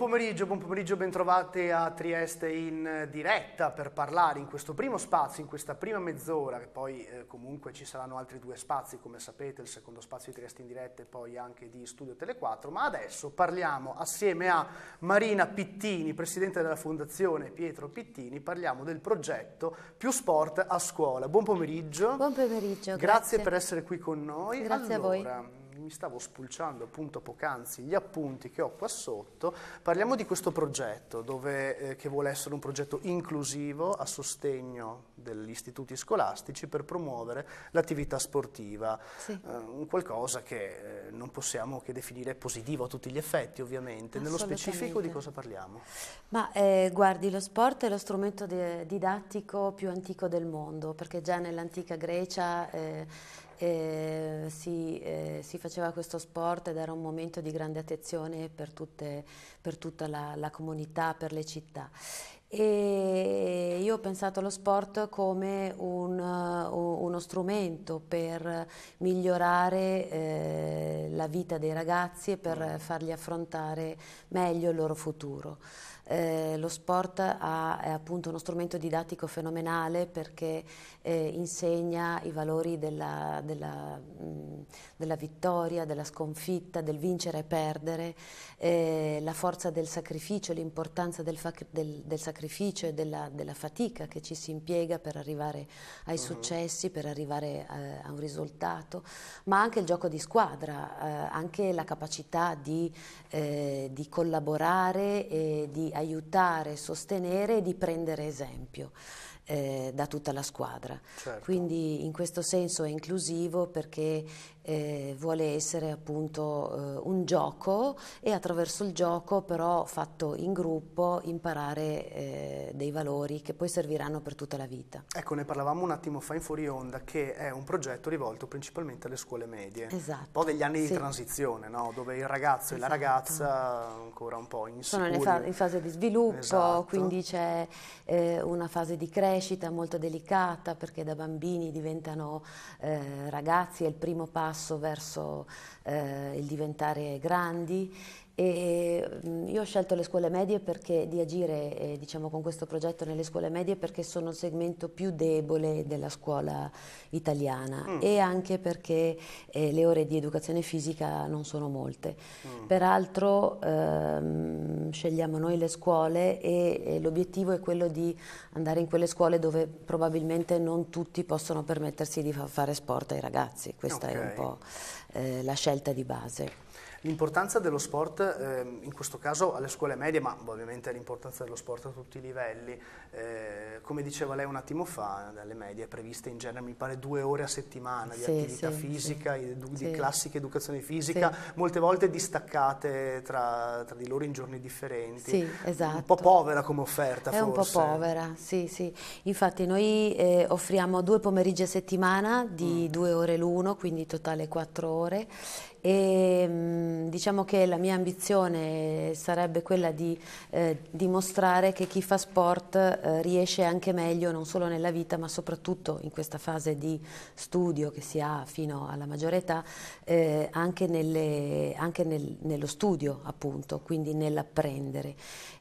pomeriggio, buon pomeriggio, bentrovati a Trieste in diretta per parlare in questo primo spazio, in questa prima mezz'ora, che poi eh, comunque ci saranno altri due spazi, come sapete, il secondo spazio di Trieste in diretta e poi anche di Studio Tele 4, ma adesso parliamo assieme a Marina Pittini, Presidente della Fondazione Pietro Pittini, parliamo del progetto Più Sport a Scuola. Buon pomeriggio. Buon pomeriggio, grazie. grazie per essere qui con noi. Grazie allora, a voi mi stavo spulciando appunto poc'anzi gli appunti che ho qua sotto, parliamo di questo progetto dove, eh, che vuole essere un progetto inclusivo a sostegno degli istituti scolastici per promuovere l'attività sportiva, sì. eh, qualcosa che eh, non possiamo che definire positivo a tutti gli effetti ovviamente. Nello specifico di cosa parliamo? Ma eh, guardi, lo sport è lo strumento didattico più antico del mondo perché già nell'antica Grecia eh, eh, si, eh, si, faceva questo sport ed era un momento di grande attenzione per, tutte, per tutta la, la, comunità, per le città. E io ho pensato allo sport come un, uh, uno strumento per migliorare eh, la vita dei ragazzi e per fargli affrontare meglio il loro futuro. Eh, lo sport ha, è appunto uno strumento didattico fenomenale perché eh, insegna i valori della, della, mh, della, vittoria, della sconfitta, del vincere e perdere, eh, la forza del sacrificio, l'importanza del, del, del, sacrificio e della, della, fatica che ci si impiega per arrivare ai uh -huh. successi, per arrivare a, eh, a, un risultato, ma anche il gioco di squadra, eh, anche la capacità di, di collaborare e di aiutare, sostenere e di prendere esempio eh, da tutta la squadra. Certo. Quindi in questo senso è inclusivo perché eh, vuole essere appunto eh, un gioco e attraverso il gioco però fatto in gruppo imparare eh, dei valori che poi serviranno per tutta la vita. Ecco, ne parlavamo un attimo fa in fuori onda che è un progetto rivolto principalmente alle scuole medie, esatto. un po' degli anni sì. di transizione, no? dove il ragazzo esatto. e la esatto. ragazza ancora un po' insicuri. Sono in, fa in fase di sviluppo, esatto. quindi c'è eh, una fase di crescita molto delicata perché da bambini diventano eh, ragazzi, è il primo passo passo verso eh, il diventare grandi e mm, io ho scelto le scuole medie perché, di agire eh, diciamo, con questo progetto nelle scuole medie perché sono il segmento più debole della scuola italiana mm. e anche perché eh, le ore di educazione fisica non sono molte. Mm. Peraltro ehm, scegliamo noi le scuole e, e l'obiettivo è quello di andare in quelle scuole dove probabilmente non tutti possono permettersi di fa fare sport ai ragazzi, questa okay. è un po' eh, la scelta di base. L'importanza dello sport, eh, in questo caso alle scuole medie, ma ovviamente l'importanza dello sport a tutti i livelli, eh, come diceva lei un attimo fa, dalle medie è prevista in genere mi pare due ore a settimana di sì, attività sì, fisica, sì. di, di classica educazione fisica, molte volte distaccate tra, tra, di loro in giorni differenti. Sì, esatto. Un po' povera come offerta è forse. È un po' povera, sì, sì. Infatti noi eh, offriamo due pomeriggi a settimana di mm. due ore l'uno, quindi totale quattro ore e mm, diciamo che la mia ambizione sarebbe quella di eh, dimostrare che chi fa sport eh, riesce anche meglio non solo nella vita ma soprattutto in questa fase di studio che si ha fino alla maggiore età eh, anche, nelle, anche nel, nello studio appunto, quindi nell'apprendere.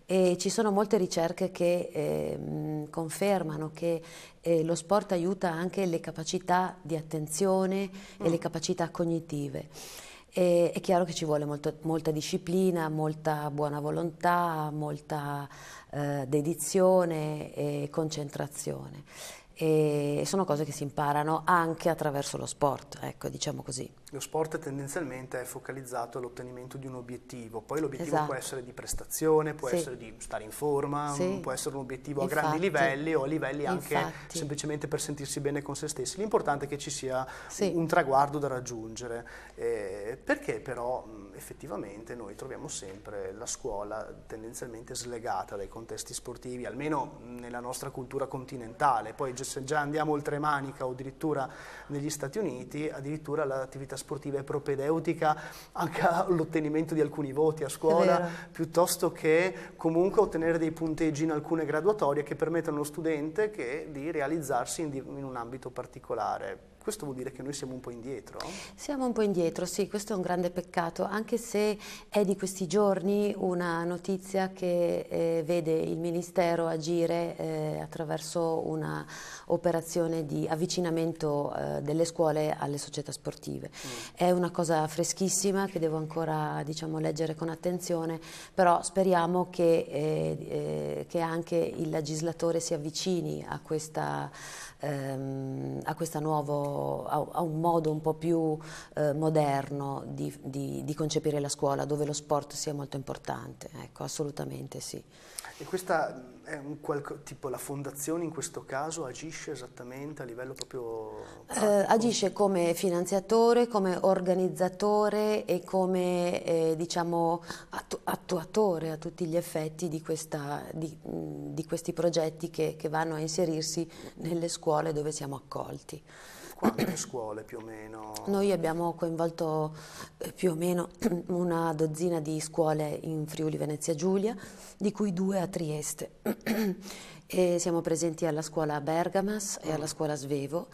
E ci sono molte ricerche che eh, confermano che eh, lo sport aiuta anche le capacità di attenzione mm. e le capacità cognitive. E, è chiaro che ci vuole molto, molta disciplina, molta buona volontà, molta eh, dedizione e concentrazione e sono cose che si imparano anche attraverso lo sport, ecco, diciamo così. Lo sport tendenzialmente è focalizzato all'ottenimento di un obiettivo, poi l'obiettivo esatto. può essere di prestazione, può sì. essere di stare in forma, sì. può essere un obiettivo infatti, a grandi livelli o a livelli anche infatti. semplicemente per sentirsi bene con se stessi. L'importante è che ci sia sì. un traguardo da raggiungere, eh, perché però effettivamente noi troviamo sempre la scuola tendenzialmente slegata dai contesti sportivi, almeno nella nostra cultura continentale, poi se già andiamo oltre Manica o addirittura negli Stati Uniti, addirittura l'attività sportiva è propedeutica anche all'ottenimento di alcuni voti a scuola, piuttosto che comunque ottenere dei punteggi in alcune graduatorie che permettono allo studente che, di realizzarsi in, in un ambito particolare questo vuol dire che noi siamo un po' indietro? Siamo un po' indietro, sì, questo è un grande peccato, anche se è di questi giorni una notizia che eh, vede il Ministero agire eh, attraverso una operazione di avvicinamento eh, delle scuole alle società sportive. Mm. È una cosa freschissima che devo ancora diciamo, leggere con attenzione, però speriamo che, eh, eh, che anche il legislatore si avvicini a questa ehm, a, nuovo, a, a, un modo un po' più eh, moderno di, di, di, concepire la scuola, dove lo sport sia molto importante, ecco, assolutamente sì. E questa è un qualco, tipo la fondazione in questo caso agisce esattamente a livello proprio... Eh, agisce come finanziatore, come organizzatore e come eh, diciamo attu attuatore a tutti gli effetti di, questa, di, di questi progetti che, che vanno a inserirsi nelle scuole dove siamo accolti. Quante scuole più o meno? Noi abbiamo coinvolto eh, più o meno una dozzina di scuole in Friuli Venezia Giulia, di cui due a Trieste. e siamo presenti alla scuola Bergamas e alla scuola Svevo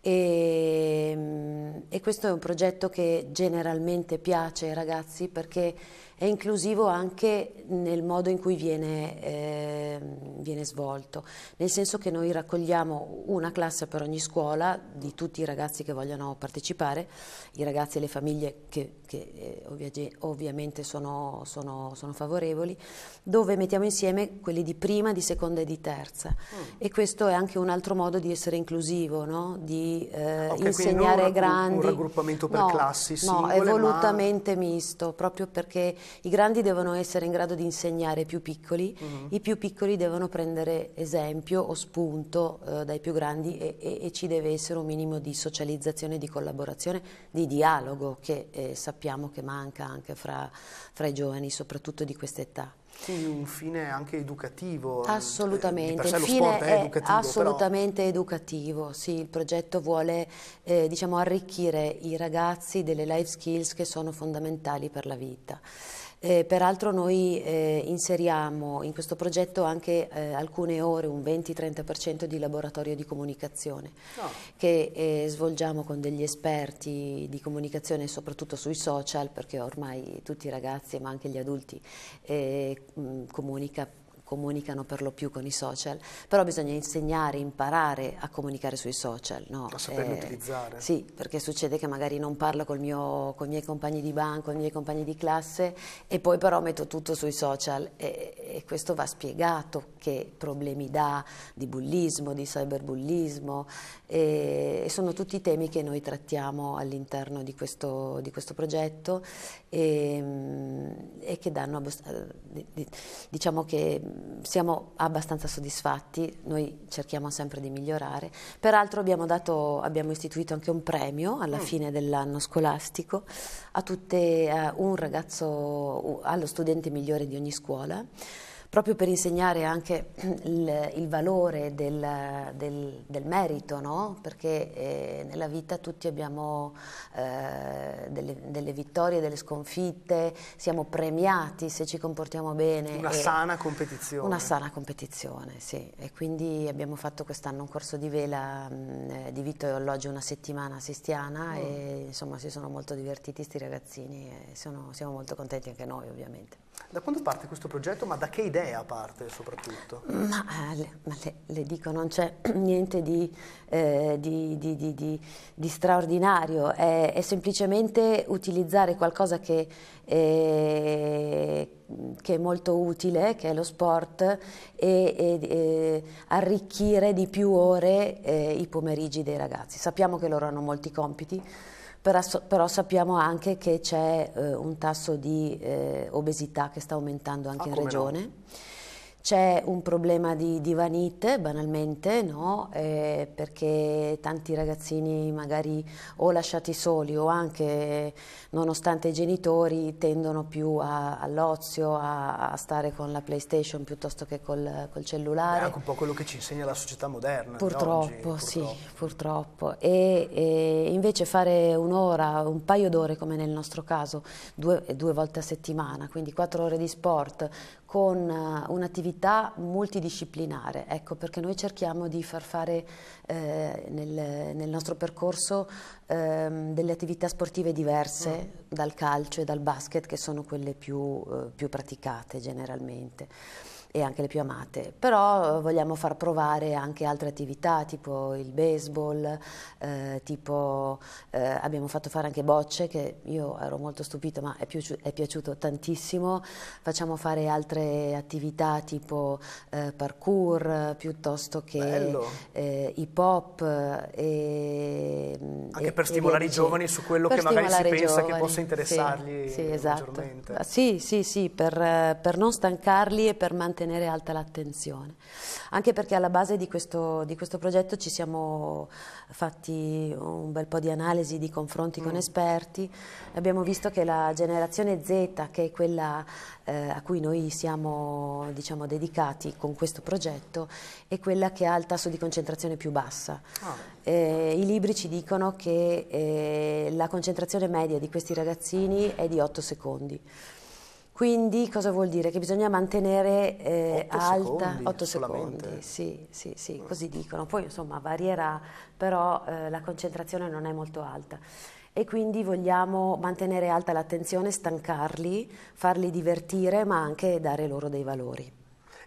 e, mm, e questo è un progetto che generalmente piace ai ragazzi perché è inclusivo anche nel modo in cui viene, eh, viene, svolto, nel senso che noi raccogliamo una classe per ogni scuola di tutti i ragazzi che vogliono partecipare, i ragazzi e le famiglie che, che eh, ovvia, ovviamente sono, sono, sono, favorevoli, dove mettiamo insieme quelli di prima, di seconda e di terza. Mm. E questo è anche un altro modo di essere inclusivo, no? di eh, okay, insegnare ai grandi. Un raggruppamento per no, classi singole, No, è volutamente ma... misto, proprio perché i grandi devono essere in grado di insegnare ai più piccoli, mm-hmm. i più piccoli devono prendere esempio o spunto eh, dai più grandi e, e, e, ci deve essere un minimo di socializzazione, di collaborazione, di dialogo che eh, sappiamo che manca anche fra, fra i giovani, soprattutto di questa età. Quindi un fine anche educativo. Assolutamente, il fine è, educativo, assolutamente però... educativo, sì, il progetto vuole eh, diciamo, arricchire i ragazzi delle life skills che sono fondamentali per la vita. Eh, peraltro noi eh, inseriamo in questo progetto anche eh, alcune ore, un 20-30% di laboratorio di comunicazione oh. che eh, svolgiamo con degli esperti di comunicazione soprattutto sui social perché ormai tutti i ragazzi ma anche gli adulti eh, comunicano comunicano per lo più con i social, però bisogna insegnare, imparare a comunicare sui social. No? A saperli eh, utilizzare. Sì, perché succede che magari non parlo con i miei compagni di banco, con i miei compagni di classe e poi però metto tutto sui social e, e questo va spiegato che problemi dà di bullismo, di cyberbullismo e, e sono tutti temi che noi trattiamo all'interno di questo, di questo progetto e, e, che danno, diciamo che siamo abbastanza soddisfatti, noi cerchiamo sempre di migliorare. Peraltro abbiamo, dato, abbiamo istituito anche un premio alla mm. fine dell'anno scolastico a tutte, a un ragazzo, allo studente migliore di ogni scuola proprio per insegnare anche il, il valore del, del, del merito, no? perché eh, nella vita tutti abbiamo eh, delle, delle, vittorie, delle sconfitte, siamo premiati se ci comportiamo bene. Una sana competizione. Una sana competizione, sì. E quindi abbiamo fatto quest'anno un corso di vela mh, eh, di Vito e Alloggio una settimana a Sistiana mm. e insomma si sono molto divertiti questi ragazzini e sono, siamo molto contenti anche noi ovviamente. Da quando parte questo progetto, ma da che idea parte soprattutto? Ma, eh, le, ma le, le, dico, non c'è niente di, eh, di, di, di straordinario, è, è, semplicemente utilizzare qualcosa che, eh, che, è molto utile, che è lo sport, e, e, e arricchire di più ore eh, i pomeriggi dei ragazzi. Sappiamo che loro hanno molti compiti, però, però sappiamo anche che c'è eh, un tasso di eh, obesità che sta aumentando anche ah, in regione. No? C'è un problema di divanite, banalmente, no? eh, perché tanti ragazzini magari o lasciati soli o anche nonostante i genitori tendono più all'ozio, a, a, stare con la PlayStation piuttosto che col, col cellulare. È anche un po' quello che ci insegna la società moderna. Purtroppo, oggi, purtroppo. sì, purtroppo. E, e invece fare un'ora, un paio d'ore come nel nostro caso, due, due volte a settimana, quindi quattro ore di sport con uh, un'attività multidisciplinare, ecco perché noi cerchiamo di far fare eh, nel, nel, nostro percorso eh, delle attività sportive diverse mm. dal calcio e dal basket che sono quelle più, eh, più praticate generalmente e anche le più amate, però eh, vogliamo far provare anche altre attività tipo il baseball, eh, tipo eh, abbiamo fatto fare anche bocce che io ero molto stupito ma è, piaciuto, è piaciuto tantissimo, facciamo fare altre attività tipo eh, parkour piuttosto che eh, hip hop e, anche e, per stimolare i giovani su quello che magari si pensa giovani, che possa interessarli sì, sì, esatto. Sì, sì, sì, per, per non stancarli e per mantenere mantenere alta l'attenzione. Anche perché alla base di questo, di questo, progetto ci siamo fatti un bel po' di analisi, di confronti mm. con esperti, abbiamo visto che la generazione Z, che è quella eh, a cui noi siamo diciamo, dedicati con questo progetto, è quella che ha il tasso di concentrazione più bassa. Ah. Eh, I libri ci dicono che eh, la concentrazione media di questi ragazzini è di 8 secondi. Quindi cosa vuol dire? Che bisogna mantenere eh, alta secondi, 8 secondi, sì, sì, sì, così dicono. Poi insomma varierà, però eh, la concentrazione non è molto alta. E quindi vogliamo mantenere alta l'attenzione, stancarli, farli divertire, ma anche dare loro dei valori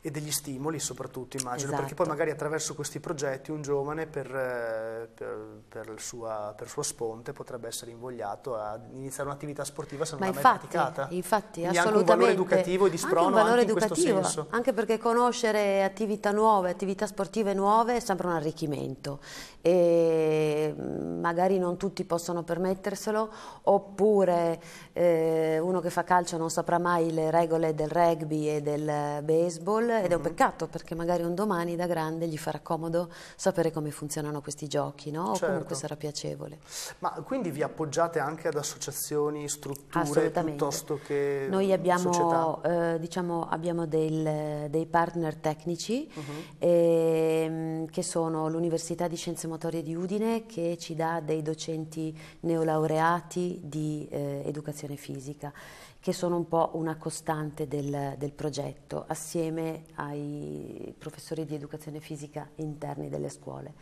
e degli stimoli soprattutto immagino, esatto. perché poi magari attraverso questi progetti un giovane per, eh, per, per, sua, per, sua, sponte potrebbe essere invogliato a iniziare un'attività sportiva se non l'ha mai praticata. Infatti, Quindi assolutamente. anche un valore educativo e di sprono anche, un valore anche educativo, Anche perché conoscere attività nuove, attività sportive nuove è sempre un arricchimento e mm, magari non tutti possono permetterselo oppure eh, uno che fa calcio non saprà mai le regole del rugby e del baseball ed è un mhm. peccato perché magari un domani da grande gli farà comodo sapere come funzionano questi giochi no? o certo. comunque sarà piacevole. Ma quindi vi appoggiate anche ad associazioni, strutture piuttosto che Noi abbiamo, eh, diciamo, abbiamo del, dei partner tecnici uh. -huh. eh, che sono l'Università di Scienze Motorie di Udine che ci dà dei docenti neolaureati di eh, educazione fisica che sono un po' una costante del, del, progetto, assieme ai professori di educazione fisica interni delle scuole.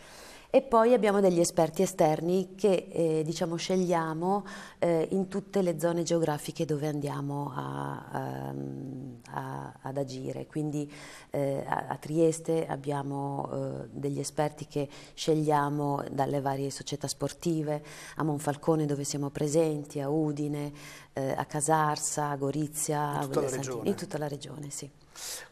E poi abbiamo degli esperti esterni che eh, diciamo, scegliamo eh, in tutte le zone geografiche dove andiamo a, a, a, ad agire. Quindi eh, a, Trieste abbiamo eh, degli esperti che scegliamo dalle varie società sportive, a Monfalcone dove siamo presenti, a Udine, eh, a Casarsa, a Gorizia, in tutta, in tutta la regione. Sì.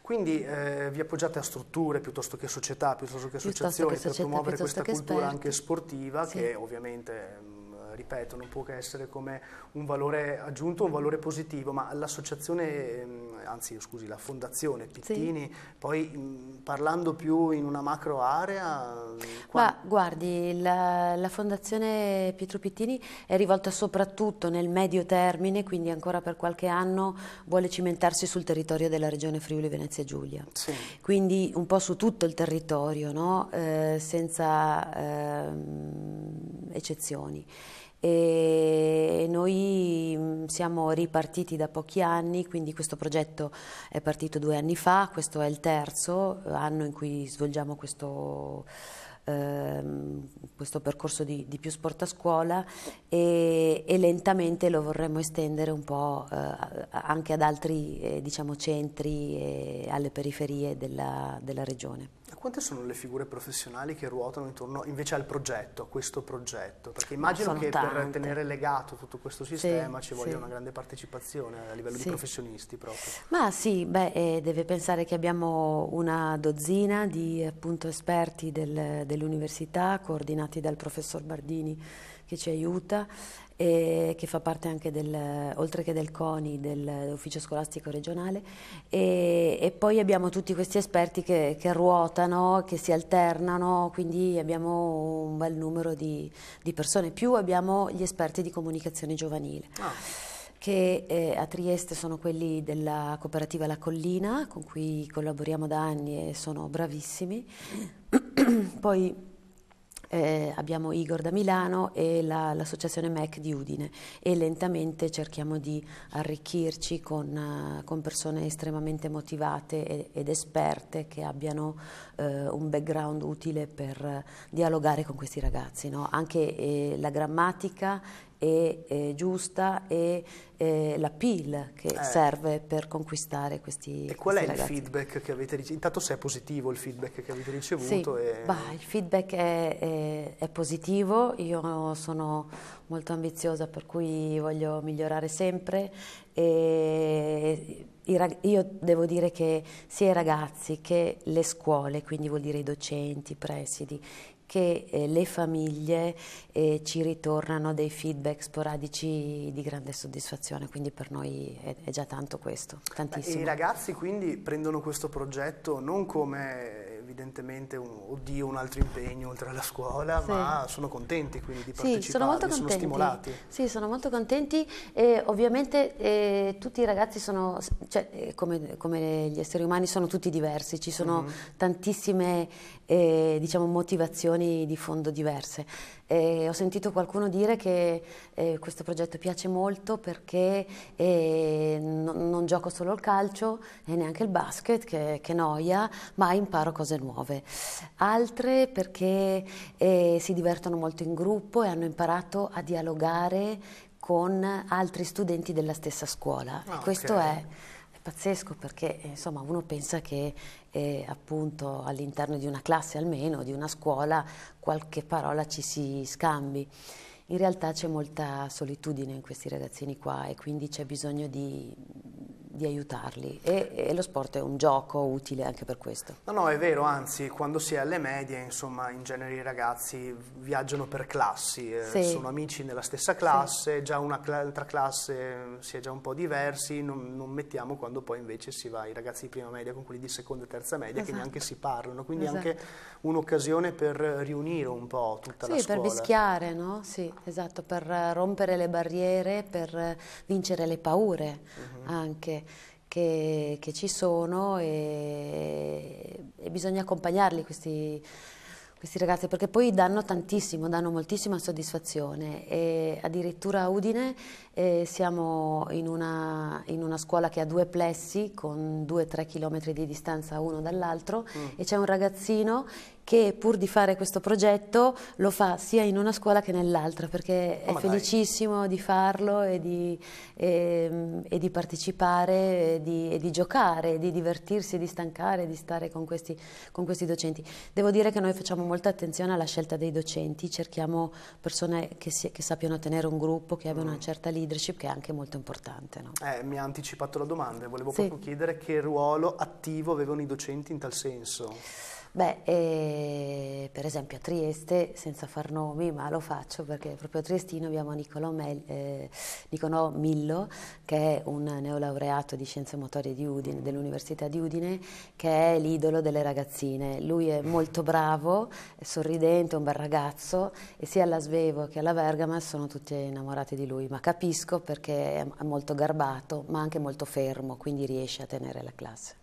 Quindi eh, vi appoggiate a strutture piuttosto che società, piuttosto che associazioni piuttosto che società, per promuovere questa cultura esperti. anche sportiva sì. che ovviamente ripeto, non può che essere come un valore aggiunto, un valore positivo, ma l'associazione, ehm, anzi scusi, la fondazione Pittini, sì. poi parlando più in una macro area... Ma guardi, la, la, fondazione Pietro Pittini è rivolta soprattutto nel medio termine, quindi ancora per qualche anno vuole cimentarsi sul territorio della regione Friuli Venezia Giulia, sì. quindi un po' su tutto il territorio, no? eh, senza eh, eccezioni e noi mm, siamo ripartiti da pochi anni, quindi questo progetto è partito due anni fa, questo è il terzo anno in cui svolgiamo questo, ehm, questo percorso di, di, più sport a scuola e, e, lentamente lo vorremmo estendere un po' eh, anche ad altri eh, diciamo, centri e alle periferie della, della regione. Quante sono le figure professionali che ruotano intorno invece al progetto, a questo progetto? Perché immagino che tante. per tenere legato tutto questo sistema sì, ci voglia sì. una grande partecipazione a livello sì. di professionisti proprio. Ma sì, beh, eh, deve pensare che abbiamo una dozzina di appunto, esperti del, dell'università coordinati dal professor Bardini che ci aiuta e che fa parte anche del, oltre che del CONI, dell'ufficio scolastico regionale e, e, poi abbiamo tutti questi esperti che, che, ruotano, che si alternano, quindi abbiamo un bel numero di, di persone, più abbiamo gli esperti di comunicazione giovanile. Ah che eh, a Trieste sono quelli della cooperativa La Collina, con cui collaboriamo da anni e sono bravissimi. Poi eh, abbiamo Igor da Milano e la, l'associazione MEC di Udine e lentamente cerchiamo di arricchirci con, uh, con persone estremamente motivate ed, ed esperte che abbiano uh, un background utile per uh, dialogare con questi ragazzi. No? Anche eh, la grammatica e eh, giusta e eh, l'appeal che eh. serve per conquistare questi E qual questi è ragazzi. il feedback che avete ricevuto? Intanto se è positivo il feedback che avete ricevuto? Sì, e... bah, il feedback è, è, è, positivo, io sono molto ambiziosa per cui voglio migliorare sempre e io devo dire che sia i ragazzi che le scuole, quindi vuol dire i docenti, i presidi, che eh, le famiglie eh, ci ritornano dei feedback sporadici di grande soddisfazione, quindi per noi è, è già tanto questo, tantissimo. E i ragazzi quindi prendono questo progetto non come evidentemente un, oddio un altro impegno oltre alla scuola, sì. ma sono contenti quindi di partecipare, sì, sono, molto contenti. sono stimolati. Sì, sono molto contenti e ovviamente eh, tutti i ragazzi sono, cioè, come, come, gli esseri umani, sono tutti diversi, ci sono mm-hmm. tantissime eh, diciamo, motivazioni di fondo diverse. Eh, ho sentito qualcuno dire che eh, questo progetto piace molto perché eh, non, non, gioco solo il calcio e neanche il basket, che, che noia, ma imparo cose nuove. Altre perché eh, si divertono molto in gruppo e hanno imparato a dialogare con altri studenti della stessa scuola. Oh, questo okay. è pazzesco perché insomma uno pensa che eh, appunto all'interno di una classe almeno, di una scuola, qualche parola ci si scambi. In realtà c'è molta solitudine in questi ragazzini qua e quindi c'è bisogno di di aiutarli e, e, lo sport è un gioco utile anche per questo. No, no, è vero, anzi, quando si è alle medie, insomma, in genere i ragazzi viaggiano per classi, eh, sì. sono amici nella stessa classe, sì. già un'altra classe si è già un po' diversi, non, non, mettiamo quando poi invece si va i ragazzi di prima media con quelli di seconda e terza media esatto. che neanche si parlano, quindi esatto. anche un'occasione per riunire un po' tutta sì, la scuola. Sì, per mischiare, no? Sì, esatto, per rompere le barriere, per vincere le paure uh-huh. anche che, che ci sono e, e, bisogna accompagnarli questi, questi ragazzi perché poi danno tantissimo, danno moltissima soddisfazione e addirittura a Udine eh, siamo in una, in una, scuola che ha due plessi con 2-3 km di distanza uno dall'altro mm. e c'è un ragazzino che pur di fare questo progetto lo fa sia in una scuola che nell'altra perché oh, è felicissimo dai. di farlo e di, e, e di partecipare e di, e di, giocare, di divertirsi, di stancare, di stare con questi, con questi, docenti. Devo dire che noi facciamo molta attenzione alla scelta dei docenti, cerchiamo persone che, si, che sappiano tenere un gruppo, che abbiano mm. una certa leadership che è anche molto importante. No? Eh, mi ha anticipato la domanda, volevo sì. proprio chiedere che ruolo attivo avevano i docenti in tal senso. Beh, eh, per esempio a Trieste, senza far nomi, ma lo faccio perché proprio a Triestino abbiamo Nicolò, Mel, eh, Nicolò Millo, che è un neolaureato di scienze motorie di Udine, dell'Università di Udine, che è l'idolo delle ragazzine. Lui è molto bravo, è sorridente, un bel ragazzo e sia alla Svevo che alla Vergama sono tutti innamorati di lui, ma capisco perché è molto garbato, ma anche molto fermo, quindi riesce a tenere la classe.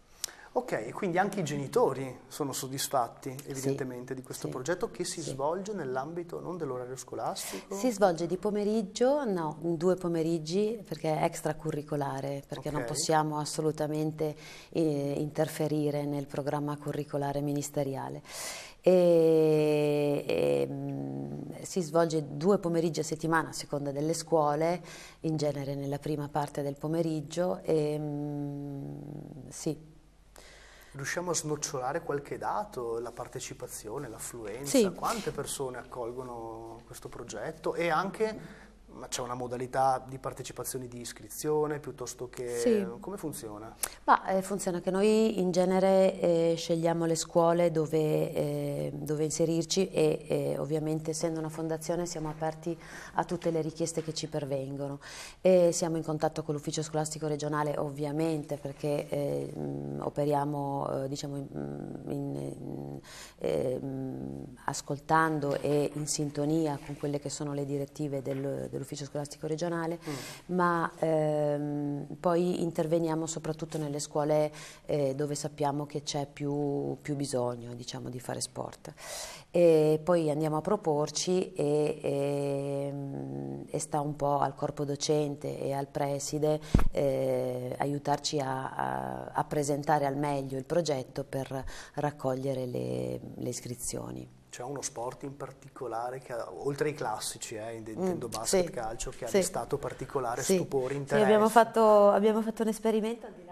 Ok, quindi anche i genitori sono soddisfatti evidentemente sì, di questo sì, progetto che si sì. svolge nell'ambito non dell'orario scolastico? Si svolge di pomeriggio, no, due pomeriggi perché è extracurricolare, perché okay. non possiamo assolutamente eh, interferire nel programma curricolare ministeriale. E, e, mm, si svolge due pomeriggi a settimana a seconda delle scuole, in genere nella prima parte del pomeriggio e mm, sì, Riusciamo a snocciolare qualche dato, la partecipazione, l'affluenza, sì. quante persone accolgono questo progetto? E anche ma c'è una modalità di partecipazione di iscrizione piuttosto che... Sì. come funziona? Ma, eh, funziona che noi in genere eh, scegliamo le scuole dove, eh, dove inserirci e ovviamente essendo una fondazione siamo aperti a tutte le richieste che ci pervengono e siamo in contatto con l'ufficio scolastico regionale ovviamente perché eh, mh, operiamo eh, diciamo in, in, in, ehm, a, ascoltando e in sintonia con quelle che sono le direttive del, dell'ufficio scolastico regionale, mm. ma ehm, poi interveniamo soprattutto nelle scuole eh, dove sappiamo che c'è più, più bisogno diciamo, di fare sport. E poi andiamo a proporci e, e, e, sta un po' al corpo docente e al preside eh, aiutarci a, a, a, presentare al meglio il progetto per raccogliere le, le iscrizioni. C'è uno sport in particolare che, oltre ai classici, eh, intendo mm, basket, sì, calcio, che sì. ha destato particolare sì, stupore, interesse? Sì, abbiamo fatto, abbiamo fatto un esperimento di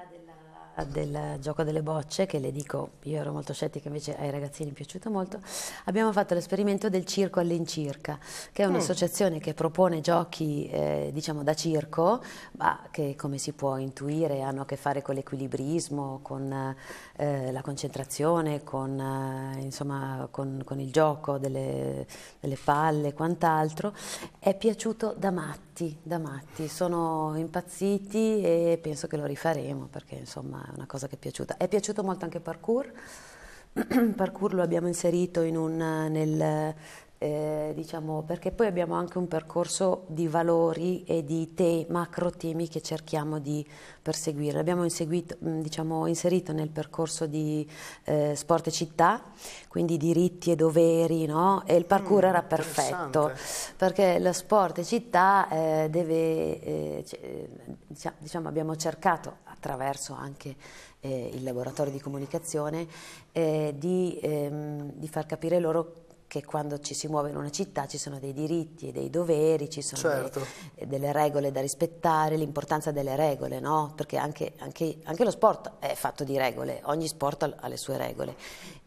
del gioco delle bocce, che le dico, io ero molto scettica, invece ai ragazzini è piaciuto molto, abbiamo fatto l'esperimento del circo all'incirca, che è un'associazione che propone giochi eh, diciamo da circo, ma che come si può intuire hanno a che fare con l'equilibrismo, con eh, la concentrazione, con, eh, insomma, con, con, il gioco delle, delle palle e quant'altro, è piaciuto da matti, da matti, sono impazziti e penso che lo rifaremo perché insomma è una cosa che è piaciuta. È piaciuto molto anche parkour, parkour lo abbiamo inserito in un, nel, eh, diciamo, perché poi abbiamo anche un percorso di valori e di te, macro temi che cerchiamo di perseguire. L'abbiamo mm, diciamo, inserito nel percorso di eh, sport e città, quindi diritti e doveri, no? e il parkour mm, era perfetto, perché lo sport e città eh, deve, eh, eh, diciamo, abbiamo cercato attraverso anche eh, il laboratorio di comunicazione di, ehm, di far capire loro che quando ci si muove in una città ci sono dei diritti e dei doveri, ci sono certo. dei, delle regole da rispettare, l'importanza delle regole, no? perché anche, anche, anche, lo sport è fatto di regole, ogni sport ha le sue regole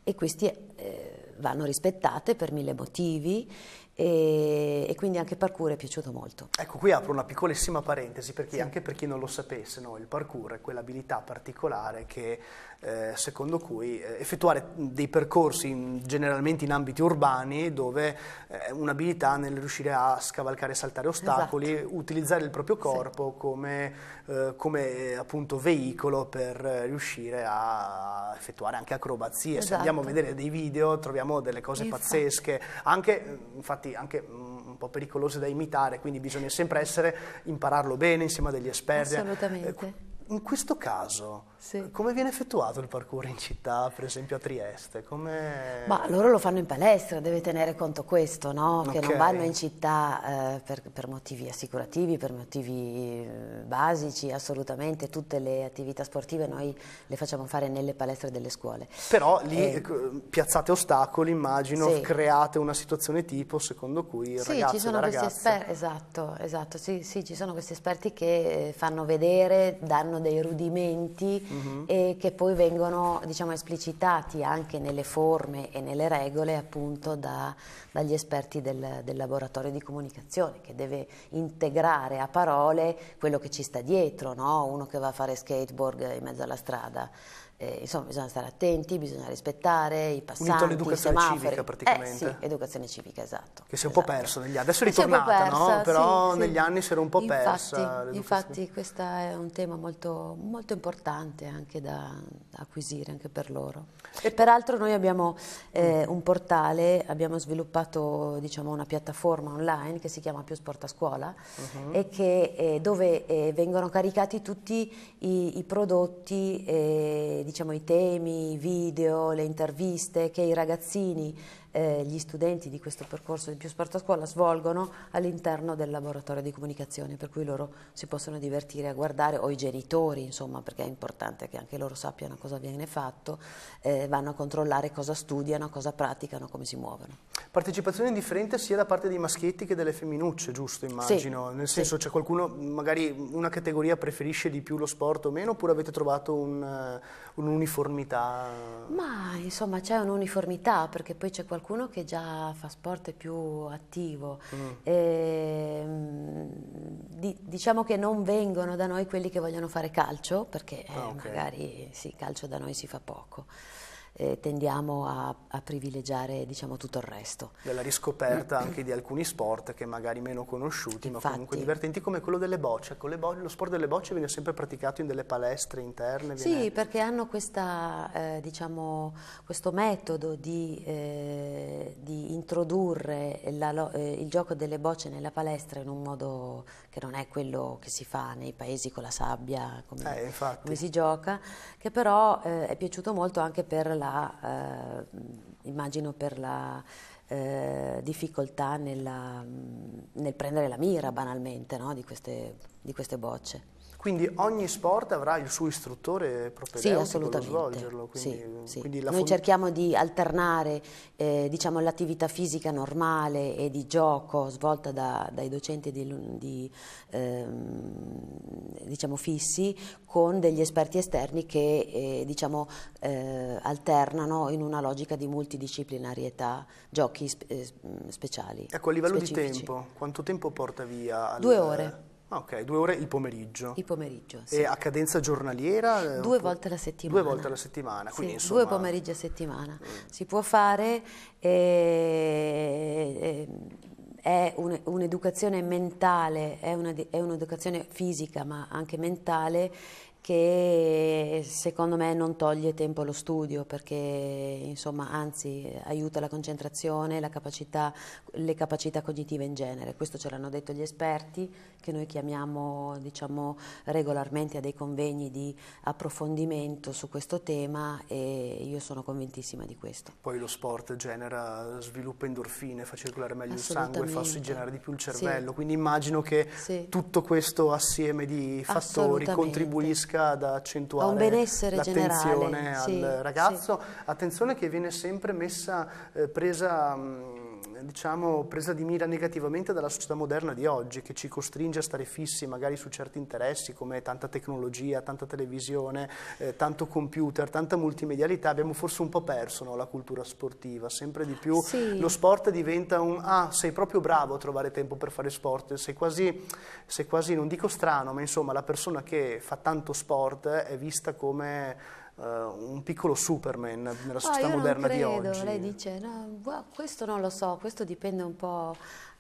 e queste eh, vanno rispettate per mille motivi e, e, quindi anche parkour è piaciuto molto. Ecco, qui apro una piccolissima parentesi perché sì. anche per chi non lo sapesse, no, il parkour è quell'abilità particolare che eh, secondo cui eh, effettuare dei percorsi in, generalmente in ambiti urbani dove è eh, un'abilità nel riuscire a scavalcare e saltare ostacoli, esatto. utilizzare il proprio corpo sì. come, eh, come, appunto veicolo per riuscire a effettuare anche acrobazie. Esatto. Se andiamo a vedere dei video troviamo delle cose infatti. pazzesche, anche infatti infatti anche mm, un po' pericolose da imitare, quindi bisogna sempre essere, impararlo bene insieme a degli esperti. Assolutamente. Eh, in questo caso, sì. come viene effettuato il parkour in città, per esempio a Trieste? Come... Ma loro lo fanno in palestra, deve tenere conto questo, no? che okay. non vanno in città eh, per, per, motivi assicurativi, per motivi eh, basici, assolutamente. Tutte le attività sportive noi le facciamo fare nelle palestre delle scuole. Però lì eh, piazzate ostacoli, immagino, sì. create una situazione tipo secondo cui sì, ragazzi ci sono questi esperti, esatto, esatto, sì, sì, ci sono questi esperti che fanno vedere, danno dei rudimenti uh-huh. e che poi vengono diciamo, esplicitati anche nelle forme e nelle regole appunto da, dagli esperti del, del, laboratorio di comunicazione che deve integrare a parole quello che ci sta dietro, no? uno che va a fare skateboard in mezzo alla strada eh, insomma, bisogna stare attenti, bisogna rispettare i passanti, l'educazione civica praticamente. Eh, sì, educazione civica, esatto. Che si è esatto. un po' esatto. perso negli anni, adesso è ritornata, persa, no? Però sì, negli sì. anni si era un po' infatti, persa. Infatti questo è un tema molto, molto importante anche da, da, acquisire anche per loro. E peraltro noi abbiamo eh, un portale, abbiamo sviluppato diciamo, una piattaforma online che si chiama Più Sport a Scuola uh-huh. e che, eh, dove eh, vengono caricati tutti i, i prodotti eh, diciamo, i temi, i video, le interviste che i ragazzini eh, gli studenti di questo percorso di più sport a scuola svolgono all'interno del laboratorio di comunicazione, per cui loro si possono divertire a guardare, o i genitori, insomma, perché è importante che anche loro sappiano cosa viene fatto, eh, vanno a controllare cosa studiano, cosa praticano, come si muovono. Partecipazione indifferente sia da parte dei maschietti che delle femminucce, giusto immagino? Sì, Nel senso sì. c'è qualcuno, magari una categoria preferisce di più lo sport o meno, oppure avete trovato un, uh, un'uniformità? Ma insomma c'è un'uniformità perché poi c'è qualcuno qualcuno che già fa sport più attivo. Mm. E, ehm, di, diciamo che non vengono da noi quelli che vogliono fare calcio, perché ah, okay. magari sì, calcio da noi si fa poco. Eh, tendiamo a, a privilegiare diciamo, tutto il resto. Della riscoperta anche di alcuni sport che magari meno conosciuti, Infatti, ma comunque divertenti come quello delle bocce. Ecco, bo lo sport delle bocce viene sempre praticato in delle palestre interne? Viene... Sì, perché hanno questa, eh, diciamo, questo metodo di, eh, di introdurre la, eh, il gioco delle bocce nella palestra in un modo che non è quello che si fa nei paesi con la sabbia, come, eh, come si gioca, che però eh, è piaciuto molto anche per la, eh, immagino per la eh, difficoltà nella, nel prendere la mira banalmente no? di, queste, di queste bocce. Quindi ogni sport avrà il suo istruttore propedeutico sì, per svolgerlo. Quindi, sì, sì. Quindi Noi cerchiamo di alternare eh, diciamo, l'attività fisica normale e di gioco svolta da, dai docenti di, di, ehm, diciamo, fissi con degli esperti esterni che eh, diciamo, eh, alternano in una logica di multidisciplinarietà giochi spe eh, speciali. Ecco, a livello specifici. di tempo, quanto tempo porta via? Al... Due ore. Ah, ok, due ore il pomeriggio. Il pomeriggio, sì. E a cadenza giornaliera? Due volte alla settimana. Due volte alla settimana, quindi sì, insomma... Due pomeriggi a settimana. Mm. Si può fare, eh, è un'educazione mentale, è un'educazione fisica ma anche mentale che secondo me non toglie tempo allo studio perché insomma anzi aiuta la concentrazione, la capacità, le capacità cognitive in genere. Questo ce l'hanno detto gli esperti che noi chiamiamo diciamo, regolarmente a dei convegni di approfondimento su questo tema e io sono convintissima di questo. Poi lo sport genera, sviluppa endorfine, fa circolare meglio il sangue, fa ossigenare di più il cervello, sì. quindi immagino che sì. tutto questo assieme di fattori contribuisca riesca ad accentuare l'attenzione al sì, ragazzo, sì. attenzione che viene sempre messa, eh, presa, mh, diciamo, presa di mira negativamente dalla società moderna di oggi, che ci costringe a stare fissi magari su certi interessi come tanta tecnologia, tanta televisione, eh, tanto computer, tanta multimedialità, abbiamo forse un po' perso no, la cultura sportiva, sempre di più sì. lo sport diventa un ah sei proprio bravo a trovare tempo per fare sport, sei quasi, sei quasi non dico strano, ma insomma la persona che fa tanto sport sport è vista come uh, un piccolo Superman nella società oh, moderna credo, di oggi. Lei dice, no, questo non lo so, questo dipende un po'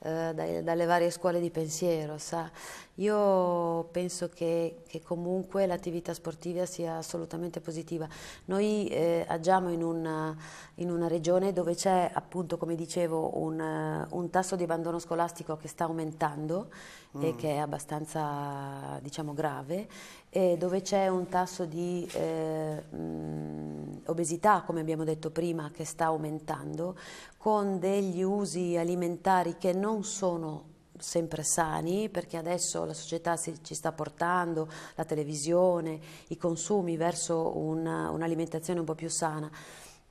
uh, dai, dalle varie scuole di pensiero, sa. Io penso che, che comunque l'attività sportiva sia assolutamente positiva. Noi eh, agiamo in una, in una, regione dove c'è appunto, come dicevo, un, un, tasso di abbandono scolastico che sta aumentando mm. e che è abbastanza diciamo, grave e dove c'è un tasso di eh, mh, obesità, come abbiamo detto prima, che sta aumentando, con degli usi alimentari che non sono sempre sani perché adesso la società si, ci sta portando, la televisione, i consumi verso una, un'alimentazione un po' più sana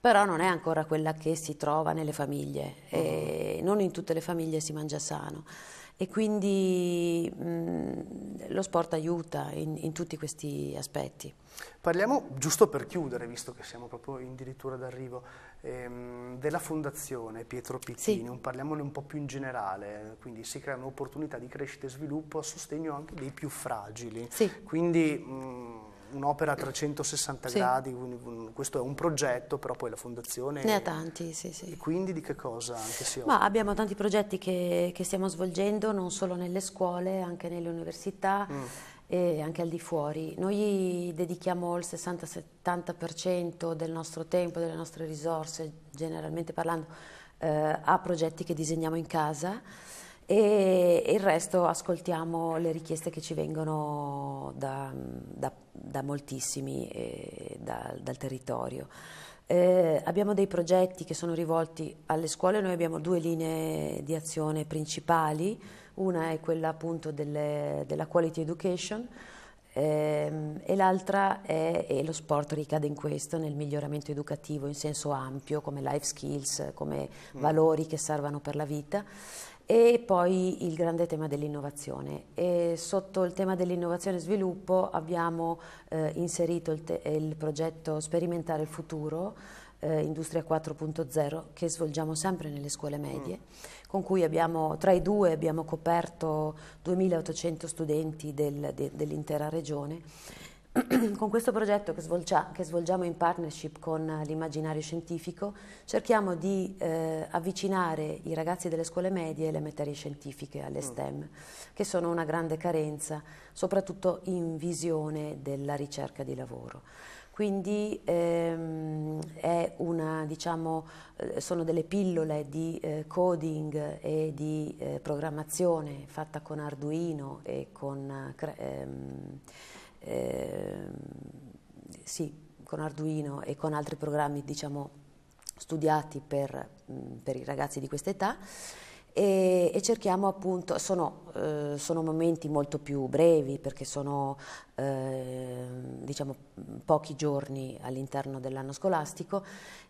però non è ancora quella che si trova nelle famiglie e non in tutte le famiglie si mangia sano e quindi mh, lo sport aiuta in, in, tutti questi aspetti. Parliamo, giusto per chiudere, visto che siamo proprio addirittura d'arrivo, ehm, della fondazione Pietro Pizzini, sì. parliamone un po' più in generale, quindi si crea un'opportunità di crescita e sviluppo a sostegno anche dei più fragili. Sì. Quindi, mh, un'opera a 360 sì. gradi, questo è un progetto, però poi la fondazione... Ne ha tanti, sì, sì. E quindi di che cosa anche si occupa? Ma abbiamo tanti progetti che, che, stiamo svolgendo, non solo nelle scuole, anche nelle università mm. E anche al di fuori. Noi dedichiamo il 60-70% del nostro tempo, delle nostre risorse, generalmente parlando, eh, a progetti che disegniamo in casa e il resto ascoltiamo le richieste che ci vengono da, da, da moltissimi eh, da, dal territorio. Eh, abbiamo dei progetti che sono rivolti alle scuole, noi abbiamo due linee di azione principali, una è quella appunto delle, della quality education ehm, e l'altra è, e lo sport ricade in questo, nel miglioramento educativo in senso ampio, come life skills, come mm. valori che servono per la vita e poi il grande tema dell'innovazione. E sotto il tema dell'innovazione e sviluppo abbiamo eh, inserito il, il, progetto Sperimentare il futuro, eh, Industria 4.0, che svolgiamo sempre nelle scuole medie, mm. con cui abbiamo, tra i due abbiamo coperto 2.800 studenti del, de, dell'intera regione con questo progetto che, svolgia, che, svolgiamo in partnership con l'immaginario scientifico cerchiamo di eh, avvicinare i ragazzi delle scuole medie alle materie scientifiche, alle mm. STEM, che sono una grande carenza, soprattutto in visione della ricerca di lavoro. Quindi ehm, una, diciamo, eh, sono delle pillole di eh, coding e di eh, programmazione fatta con Arduino e con ehm, eh, sì, con Arduino e con altri programmi diciamo, studiati per, mm, per i ragazzi di questa età e, e cerchiamo appunto, sono, eh, sono, momenti molto più brevi perché sono eh, diciamo pochi giorni all'interno dell'anno scolastico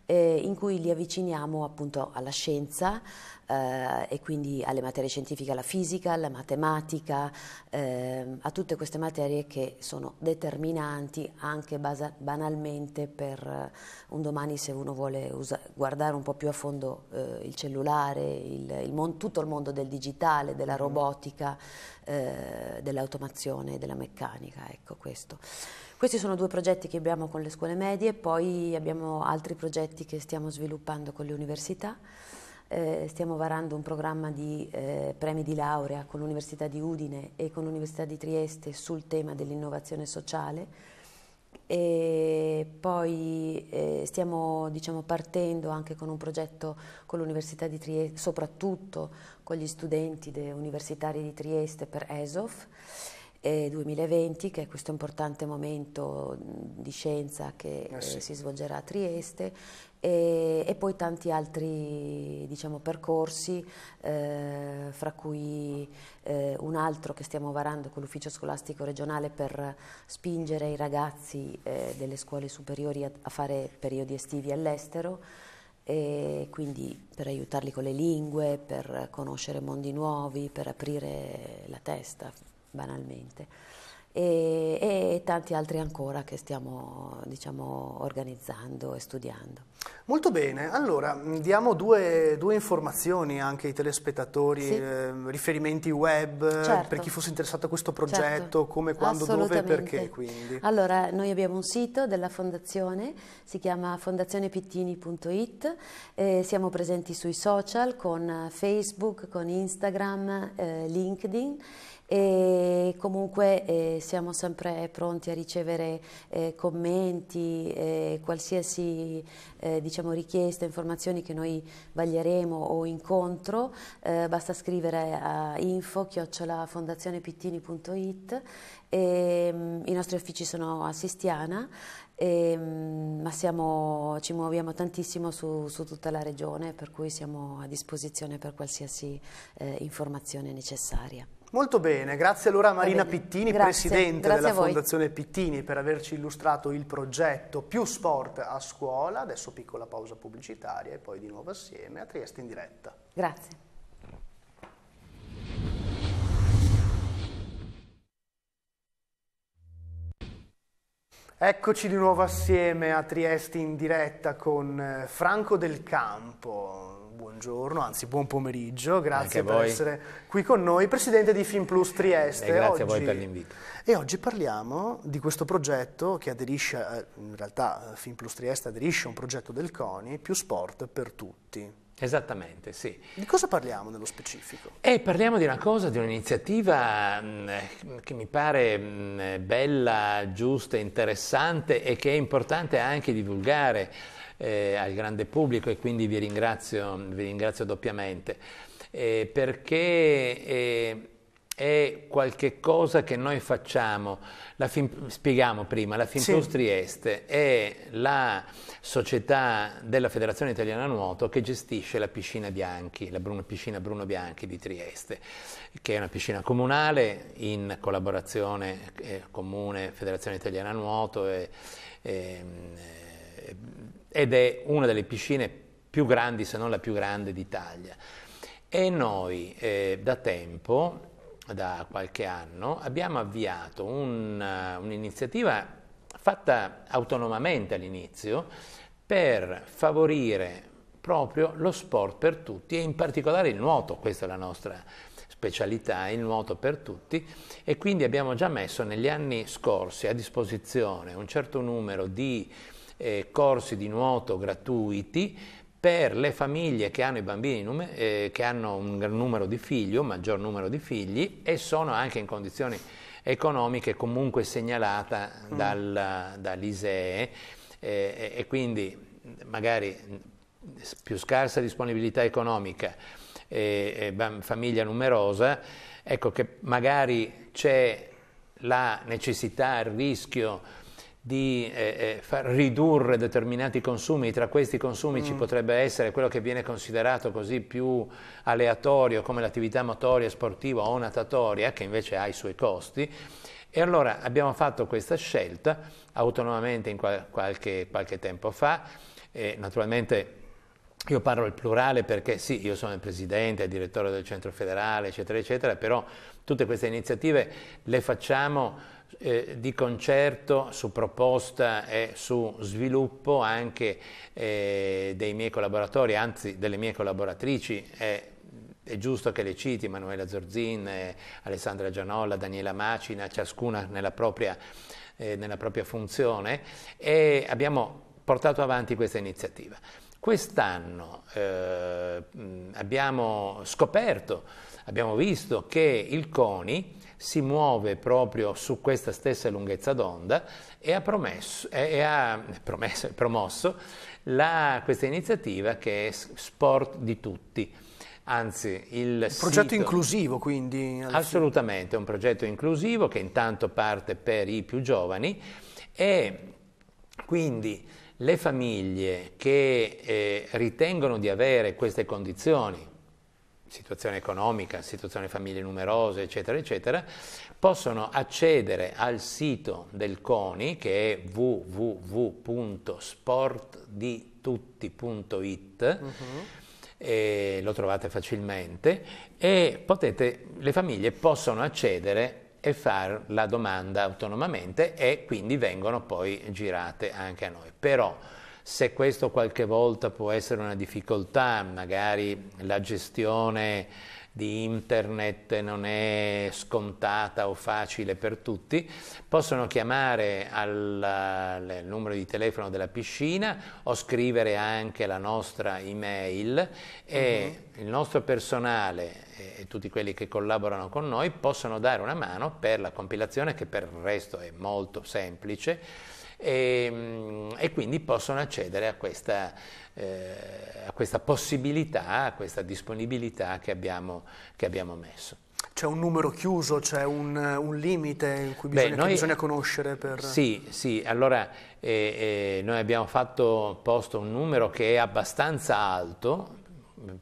eh, in cui li avviciniamo appunto alla scienza eh, e quindi alle materie scientifiche, alla fisica, alla matematica, eh, a tutte queste materie che sono determinanti anche basa- banalmente per eh, un domani se uno vuole guardare un po' più a fondo eh, il cellulare, il, il tutto il mondo del digitale, della mm-hmm. robotica, eh, dell'automazione, della meccanica, ecco questo. Questi sono due progetti che abbiamo con le scuole medie, poi abbiamo altri progetti che stiamo sviluppando con le università. Eh, stiamo varando un programma di eh, premi di laurea con l'Università di Udine e con l'Università di Trieste sul tema dell'innovazione sociale e poi eh, stiamo diciamo, partendo anche con un progetto con l'Università di Trieste, soprattutto con gli studenti universitari di Trieste per ESOF 2020, che è questo importante momento di scienza che eh sì. si svolgerà a Trieste, e, e poi tanti altri diciamo, percorsi, eh, fra cui eh, un altro che stiamo varando con l'ufficio scolastico regionale per spingere i ragazzi eh, delle scuole superiori a, a fare periodi estivi all'estero e quindi per aiutarli con le lingue, per conoscere mondi nuovi, per aprire la testa banalmente. E, e, tanti altri ancora che stiamo diciamo, organizzando e studiando. Molto bene, allora diamo due, due informazioni anche ai telespettatori, sì. eh, riferimenti web certo. per chi fosse interessato a questo progetto, certo. come, quando, dove e perché. Quindi. Allora, noi abbiamo un sito della fondazione, si chiama fondazionepittini.it, eh, siamo presenti sui social con Facebook, con Instagram, eh, LinkedIn e comunque eh, siamo sempre pronti a ricevere eh, commenti, eh, qualsiasi eh, diciamo, richiesta, informazioni che noi vaglieremo o incontro, eh, basta scrivere a info-fondazionepittini.it mm, i nostri uffici sono a Sistiana e, mm, ma siamo, ci muoviamo tantissimo su, su, tutta la regione per cui siamo a disposizione per qualsiasi eh, informazione necessaria. Molto bene, grazie allora a Marina Pittini, grazie, Presidente grazie della Fondazione Pittini, per averci illustrato il progetto Più Sport a Scuola. Adesso piccola pausa pubblicitaria e poi di nuovo assieme a Trieste in diretta. Grazie. Eccoci di nuovo assieme a Trieste in diretta con eh, Franco del Campo, buongiorno, anzi buon pomeriggio, grazie per essere qui con noi, Presidente di FinPlus Trieste. E grazie oggi, a voi per l'invito. E oggi parliamo di questo progetto che aderisce, eh, in realtà FinPlus Trieste aderisce a un progetto del CONI, più sport per tutti. Esattamente, sì. Di cosa parliamo nello specifico? Eh, parliamo di una cosa, di un'iniziativa mm, che mi pare mm, bella, giusta, interessante e che è importante anche divulgare eh, al grande pubblico e quindi vi ringrazio, vi ringrazio doppiamente, eh, perché eh, è qualche cosa che noi facciamo, fin, spieghiamo prima, la Finplus sì. Trieste è la società della Federazione Italiana Nuoto che gestisce la piscina Bianchi, la Bruno, piscina Bruno Bianchi di Trieste, che è una piscina comunale in collaborazione eh, comune Federazione Italiana Nuoto e, e ed è una delle piscine più grandi, se non la più grande d'Italia. E noi eh, da tempo, da qualche anno, abbiamo avviato un, uh, un'iniziativa fatta autonomamente all'inizio per favorire proprio lo sport per tutti e in particolare il nuoto, questa è la nostra specialità, il nuoto per tutti e quindi abbiamo già messo negli anni scorsi a disposizione un certo numero di eh, corsi di nuoto gratuiti per le famiglie che hanno i bambini eh, che hanno un numero di figli, un maggior numero di figli e sono anche in condizioni economiche comunque segnalata mm. dal, dall'ISEE eh, e quindi magari più scarsa disponibilità economica e, e famiglia numerosa, ecco che magari c'è la necessità, il rischio di eh, eh, far ridurre determinati consumi, tra questi consumi mm. ci potrebbe essere quello che viene considerato così più aleatorio come l'attività motoria, sportiva o natatoria, che invece ha i suoi costi. E allora abbiamo fatto questa scelta autonomamente in qual- qualche, qualche, tempo fa, e naturalmente io parlo il plurale perché sì, io sono il presidente, il direttore del centro federale, eccetera, eccetera, però tutte queste iniziative le facciamo eh, di concerto su proposta e su sviluppo anche eh, dei miei collaboratori, anzi delle mie collaboratrici. È, è giusto che le citi, Manuela Zorzin, eh, Alessandra Gianolla, Daniela Macina, ciascuna nella propria, eh, nella propria funzione e abbiamo portato avanti questa iniziativa. Quest'anno eh, abbiamo scoperto, abbiamo visto che il CONI si muove proprio su questa stessa lunghezza d'onda e ha, promesso, e ha promesso, promosso la, questa iniziativa che è Sport di Tutti. Anzi, il un progetto sito, inclusivo quindi? Assolutamente, è un progetto inclusivo che intanto parte per i più giovani e quindi le famiglie che eh, ritengono di avere queste condizioni, situazione economica, situazione famiglie numerose, eccetera, eccetera, possono accedere al sito del CONI che è www.sportditutti.it uh-huh. lo trovate facilmente e potete, le famiglie possono accedere e fare la domanda autonomamente e quindi vengono poi girate anche a noi. Però se questo qualche volta può essere una difficoltà, magari la gestione di internet non è scontata o facile per tutti, possono chiamare al, al, numero di telefono della piscina o scrivere anche la nostra email e uh-huh. il nostro personale e tutti quelli che collaborano con noi possono dare una mano per la compilazione che per il resto è molto semplice e, mm, e quindi possono accedere a questa, eh, a questa, possibilità, a questa disponibilità che abbiamo, che abbiamo messo. C'è un numero chiuso, c'è un, un limite in cui bisogna, Beh, noi, bisogna conoscere per... Sì, sì, allora eh, eh, noi abbiamo fatto posto un numero che è abbastanza alto,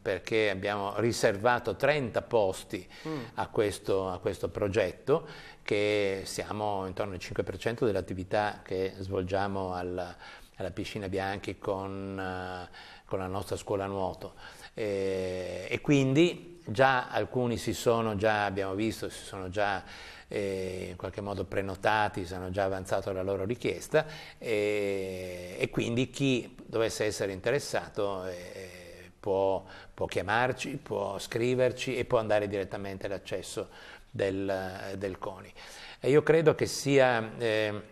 perché abbiamo riservato 30 posti mm. a, questo, a, questo, progetto, che siamo intorno al 5% dell'attività che svolgiamo alla, alla Piscina Bianchi con, uh, con, la nostra scuola nuoto. E, e, quindi già alcuni si sono già, abbiamo visto, si sono già eh, in qualche modo prenotati, hanno già avanzato la loro richiesta e, e quindi chi dovesse essere interessato eh, può, può, chiamarci, può scriverci e può andare direttamente all'accesso del, del CONI. E io credo che sia eh,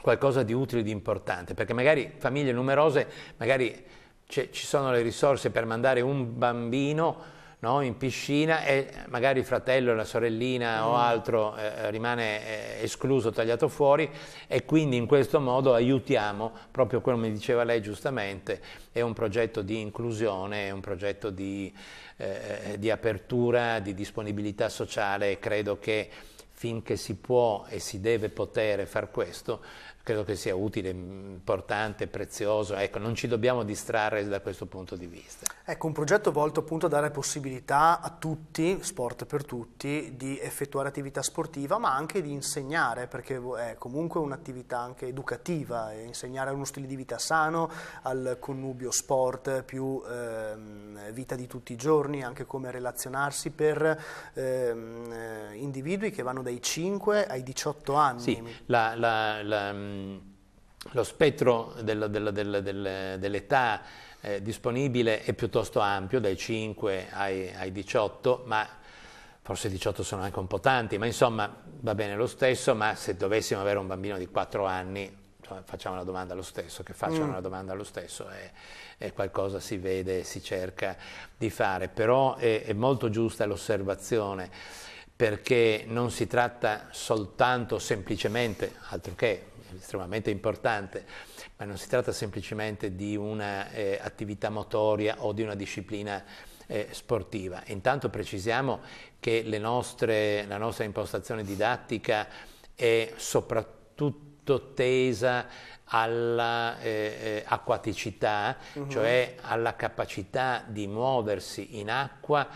qualcosa di utile e di importante, perché magari famiglie numerose, magari ci sono le risorse per mandare un bambino no? in piscina e magari il fratello, la sorellina mm. o altro eh, rimane eh, escluso, tagliato fuori e quindi in questo modo aiutiamo, proprio come diceva lei giustamente, è un progetto di inclusione, è un progetto di, eh, di apertura, di disponibilità sociale e credo che finché si può e si deve poter far questo, credo che sia utile, importante, prezioso. Ecco, non ci dobbiamo distrarre da questo punto di vista. Ecco, un progetto volto appunto a dare possibilità a tutti, sport per tutti, di effettuare attività sportiva, ma anche di insegnare, perché è comunque un'attività anche educativa, insegnare uno stile di vita sano, al connubio sport più ehm, vita di tutti i giorni, anche come relazionarsi per ehm, individui che vanno dai 5 ai 18 anni. Sì, la, la, la, lo spettro del, del, del, dell'età eh, disponibile è piuttosto ampio, dai 5 ai, ai 18, ma forse 18 sono anche un po' tanti, ma insomma va bene lo stesso, ma se dovessimo avere un bambino di 4 anni, insomma, facciamo la domanda lo stesso, che facciano mm. la domanda lo stesso, è, è, qualcosa si vede, si cerca di fare, però è, è molto giusta l'osservazione perché non si tratta soltanto semplicemente, altro che estremamente importante, ma non si tratta semplicemente di un'attività eh, motoria o di una disciplina eh, sportiva. Intanto precisiamo che nostre, la nostra impostazione didattica è soprattutto tesa alla eh, eh, acquaticità, uh-huh. cioè alla capacità di muoversi in acqua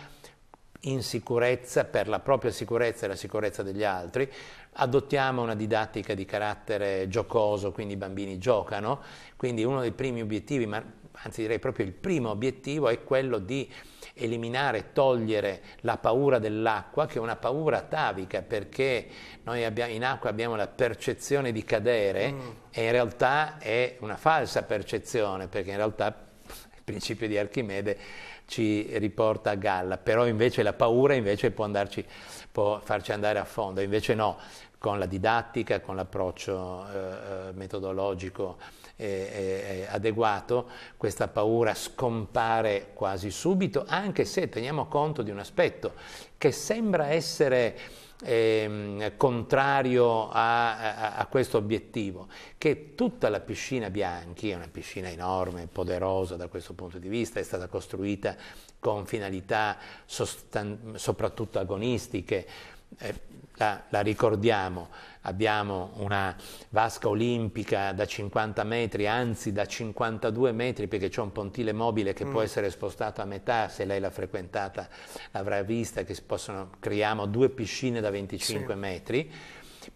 in sicurezza per la propria sicurezza e la sicurezza degli altri. Adottiamo una didattica di carattere giocoso, quindi i bambini giocano, quindi uno dei primi obiettivi, ma anzi direi proprio il primo obiettivo è quello di eliminare, togliere la paura dell'acqua, che è una paura atavica perché noi abbiamo, in acqua abbiamo la percezione di cadere mm. e in realtà è una falsa percezione perché in realtà il principio di Archimede ci riporta a galla, però invece la paura invece può, andarci, può farci andare a fondo, invece no, con la didattica, con l'approccio eh, eh metodologico eh, adeguato, questa paura scompare quasi subito, anche se teniamo conto di un aspetto che sembra essere eh, contrario a, a, a, questo obiettivo, che tutta la piscina Bianchi, è una piscina enorme, poderosa da questo punto di vista, è stata costruita con finalità soprattutto agonistiche, eh, la, la ricordiamo, abbiamo una vasca olimpica da 50 metri, anzi da 52 metri perché c'è un pontile mobile che mm. può essere spostato a metà, se lei l'ha frequentata l'avrà vista, che possono, creiamo due piscine da 25 sì. metri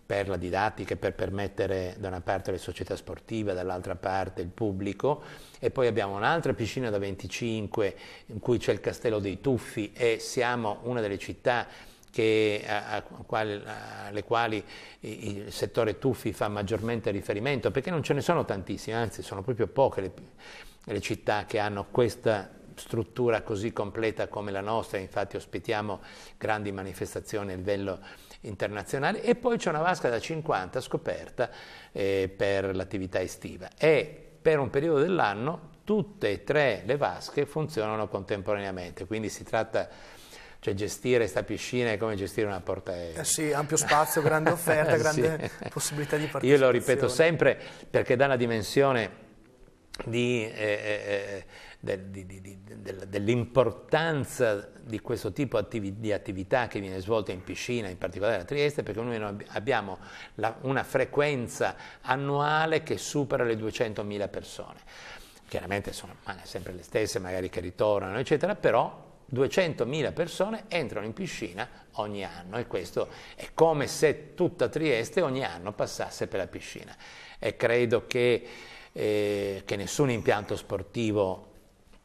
per la didattica e per permettere da una parte le società sportive, dall'altra parte il pubblico e poi abbiamo un'altra piscina da 25 in cui c'è il Castello dei Tuffi e siamo una delle città che, a, a, alle quali il settore tuffi fa maggiormente riferimento, perché non ce ne sono tantissime, anzi sono proprio poche le, le città che hanno questa struttura così completa come la nostra, infatti ospitiamo grandi manifestazioni a livello internazionale. E poi c'è una vasca da 50 scoperta eh, per l'attività estiva. E per un periodo dell'anno tutte e tre le vasche funzionano contemporaneamente, quindi si tratta cioè gestire questa piscina è come gestire una portaerei. Eh sì, ampio spazio, grande offerta, grande sì. possibilità di partecipazione. Io lo ripeto sempre perché dà una dimensione di, eh, eh, de, di, di, de, dell'importanza di questo tipo di attività che viene svolta in piscina, in particolare a Trieste, perché noi abbiamo la, una frequenza annuale che supera le 200.000 persone. Chiaramente sono sempre le stesse, magari che ritornano, eccetera, però 200.000 persone entrano in piscina ogni anno e questo è come se tutta Trieste ogni anno passasse per la piscina e credo che, eh, che nessun impianto sportivo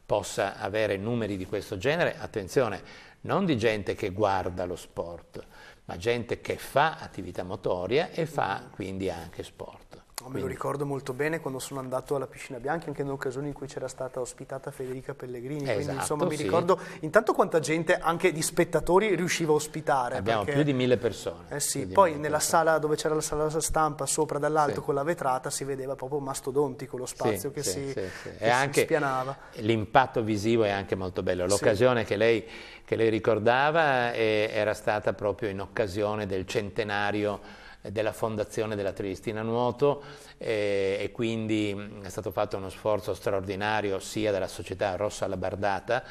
possa avere numeri di questo genere, attenzione, non di gente che guarda lo sport, ma gente che fa attività motoria e fa quindi anche sport. Me lo ricordo molto bene quando sono andato alla Piscina Bianca, anche in occasione in cui c'era stata ospitata Federica Pellegrini. Esatto, quindi insomma mi sì. ricordo intanto quanta gente, anche di spettatori, riusciva a ospitare. Abbiamo perché... più di mille persone. Eh sì, poi nella persone. sala dove c'era la sala stampa, sopra dall'alto sì. con la vetrata, si vedeva proprio mastodontico lo spazio sì, che, si, che anche spianava. L'impatto visivo è anche molto bello. L'occasione che lei, che, lei, ricordava eh, era stata proprio in occasione del centenario della fondazione della Triestina Nuoto eh, e quindi è stato fatto uno sforzo straordinario sia dalla società Rossa alla Bardata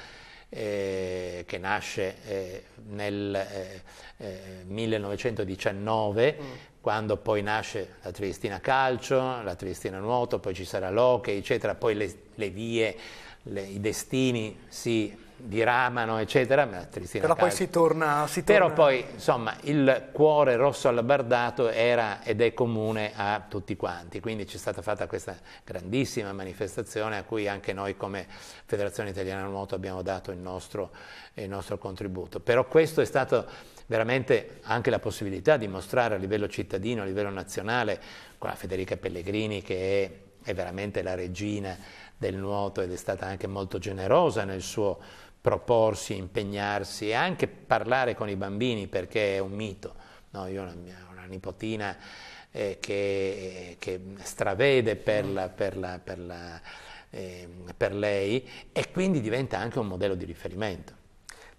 eh, che nasce eh, nel 1919 eh, eh, mm. Quando poi nasce la Triestina Calcio, la Triestina Nuoto, poi ci sarà l'Hockey, eccetera, poi le, le vie, le, i destini si diramano, eccetera, ma Tristina Però poi si torna, si torna... Però poi, insomma, il cuore rosso allabardato era ed è comune a tutti quanti, quindi c'è stata fatta questa grandissima manifestazione a cui anche noi come Federazione Italiana Nuoto abbiamo dato il nostro, il nostro contributo. Però questo è stato veramente anche la possibilità di mostrare a livello cittadino, a livello nazionale, con la Federica Pellegrini che è, è veramente la regina del nuoto ed è stata anche molto generosa nel suo proporsi, impegnarsi e anche parlare con i bambini perché è un mito. No, io ho una, una nipotina eh, che, che, stravede per, la, per, la, per, la, eh, per lei e quindi diventa anche un modello di riferimento.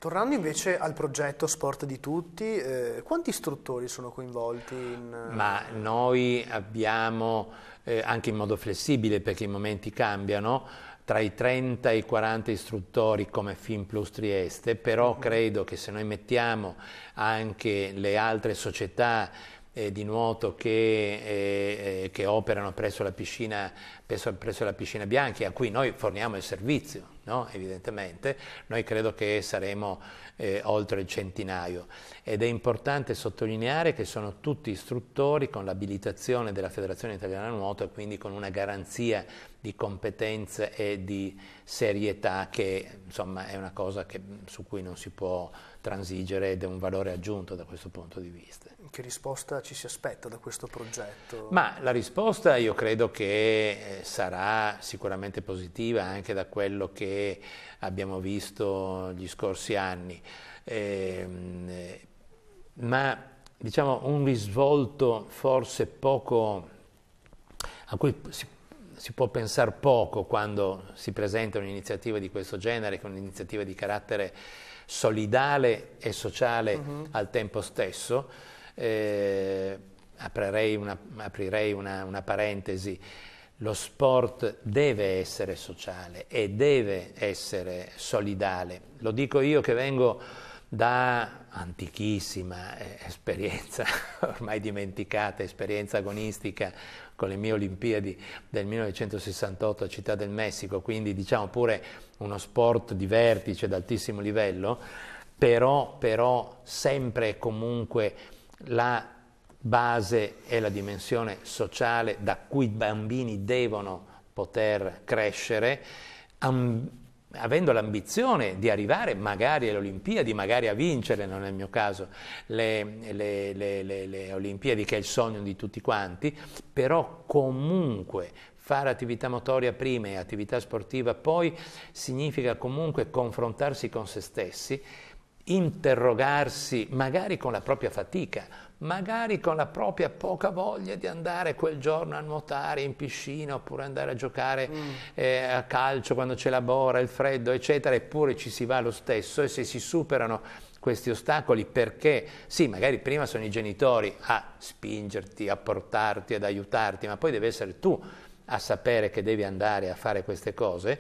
Tornando invece al progetto Sport di Tutti, eh, quanti istruttori sono coinvolti? In... Ma noi abbiamo, eh, anche in modo flessibile perché i momenti cambiano, tra i 30 e i 40 istruttori come Film Plus Trieste, però uh-huh. credo che se noi mettiamo anche le altre società eh, di nuoto che, eh, eh, che, operano presso la, piscina, presso, presso la piscina Bianchi, a cui noi forniamo il servizio, no? evidentemente, noi credo che saremo eh, oltre il centinaio. Ed è importante sottolineare che sono tutti istruttori con l'abilitazione della Federazione Italiana Nuoto e quindi con una garanzia di competenze e di serietà che insomma è una cosa che, su cui non si può transigere ed è un valore aggiunto da questo punto di vista. Che risposta ci si aspetta da questo progetto? Ma la risposta io credo che eh, sarà sicuramente positiva anche da quello che abbiamo visto gli scorsi anni, ehm, eh, ma diciamo un risvolto forse poco, a cui si, si può pensare poco quando si presenta un'iniziativa di questo genere, che è un'iniziativa di carattere solidale e sociale uh-huh. al tempo stesso, eh, aprirei, una, aprirei una, una parentesi, lo sport deve essere sociale e deve essere solidale. Lo dico io che vengo da antichissima eh, esperienza, ormai dimenticata, esperienza agonistica con le mie Olimpiadi del 1968 a Città del Messico, quindi diciamo pure uno sport di vertice d'altissimo livello, però, però sempre e comunque la base è la dimensione sociale da cui i bambini devono poter crescere, am- avendo l'ambizione di arrivare magari alle Olimpiadi, magari a vincere, non è il mio caso, le, le, le, le Olimpiadi che è il sogno di tutti quanti, però comunque fare attività motoria prima e attività sportiva poi significa comunque confrontarsi con se stessi interrogarsi magari con la propria fatica, magari con la propria poca voglia di andare quel giorno a nuotare in piscina oppure andare a giocare mm. eh, a calcio quando c'è la bora, il freddo, eccetera, eppure ci si va lo stesso e se si superano questi ostacoli perché sì, magari prima sono i genitori a spingerti, a portarti, ad aiutarti, ma poi devi essere tu a sapere che devi andare a fare queste cose,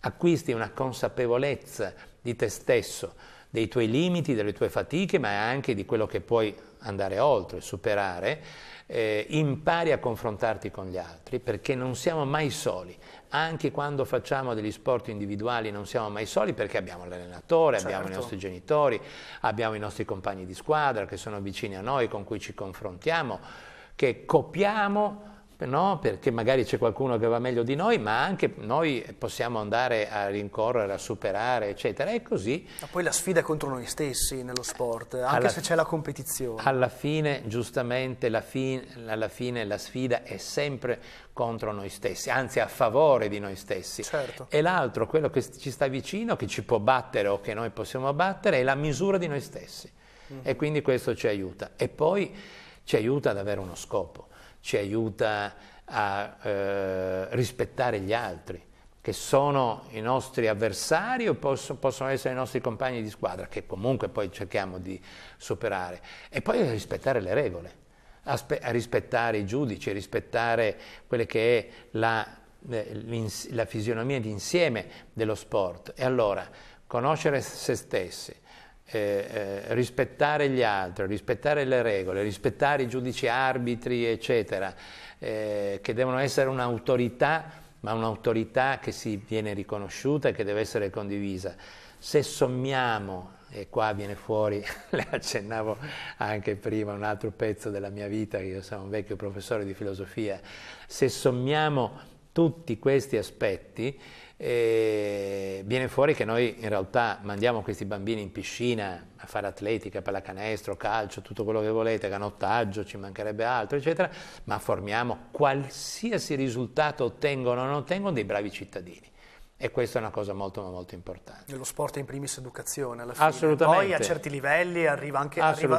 acquisti una consapevolezza di te stesso dei tuoi limiti, delle tue fatiche, ma anche di quello che puoi andare oltre, superare, eh, impari a confrontarti con gli altri perché non siamo mai soli. Anche quando facciamo degli sport individuali non siamo mai soli perché abbiamo l'allenatore, certo. abbiamo i nostri genitori, abbiamo i nostri compagni di squadra che sono vicini a noi, con cui ci confrontiamo, che copiamo no? perché magari c'è qualcuno che va meglio di noi, ma anche noi possiamo andare a rincorrere, a superare, eccetera. E così. Ma poi la sfida è contro noi stessi nello sport, anche alla, se c'è la competizione. Alla fine, giustamente, la fi, alla fine la sfida è sempre contro noi stessi, anzi a favore di noi stessi. Certo. E l'altro, quello che ci sta vicino, che ci può battere o che noi possiamo battere, è la misura di noi stessi. Mm. E quindi questo ci aiuta. E poi ci aiuta ad avere uno scopo ci aiuta a eh, rispettare gli altri, che sono i nostri avversari o posso, possono essere i nostri compagni di squadra, che comunque poi cerchiamo di superare, e poi a rispettare le regole, a, spe- a rispettare i giudici, a rispettare quelle che è la, eh, la fisionomia d'insieme dello sport. E allora conoscere se stessi, eh, eh, rispettare gli altri, rispettare le regole, rispettare i giudici arbitri, eccetera, eh, che devono essere un'autorità, ma un'autorità che si viene riconosciuta e che deve essere condivisa. Se sommiamo, e qua viene fuori, le accennavo anche prima, un altro pezzo della mia vita, che io sono un vecchio professore di filosofia, se sommiamo tutti questi aspetti, e viene fuori che noi in realtà mandiamo questi bambini in piscina a fare atletica, pallacanestro, calcio, tutto quello che volete, canottaggio, ci mancherebbe altro, eccetera, ma formiamo qualsiasi risultato ottengono o non ottengono dei bravi cittadini. e questa è una cosa molto molto importante. Nello sport è in primis educazione alla fine. Assolutamente. Poi a certi livelli arriva anche arriva,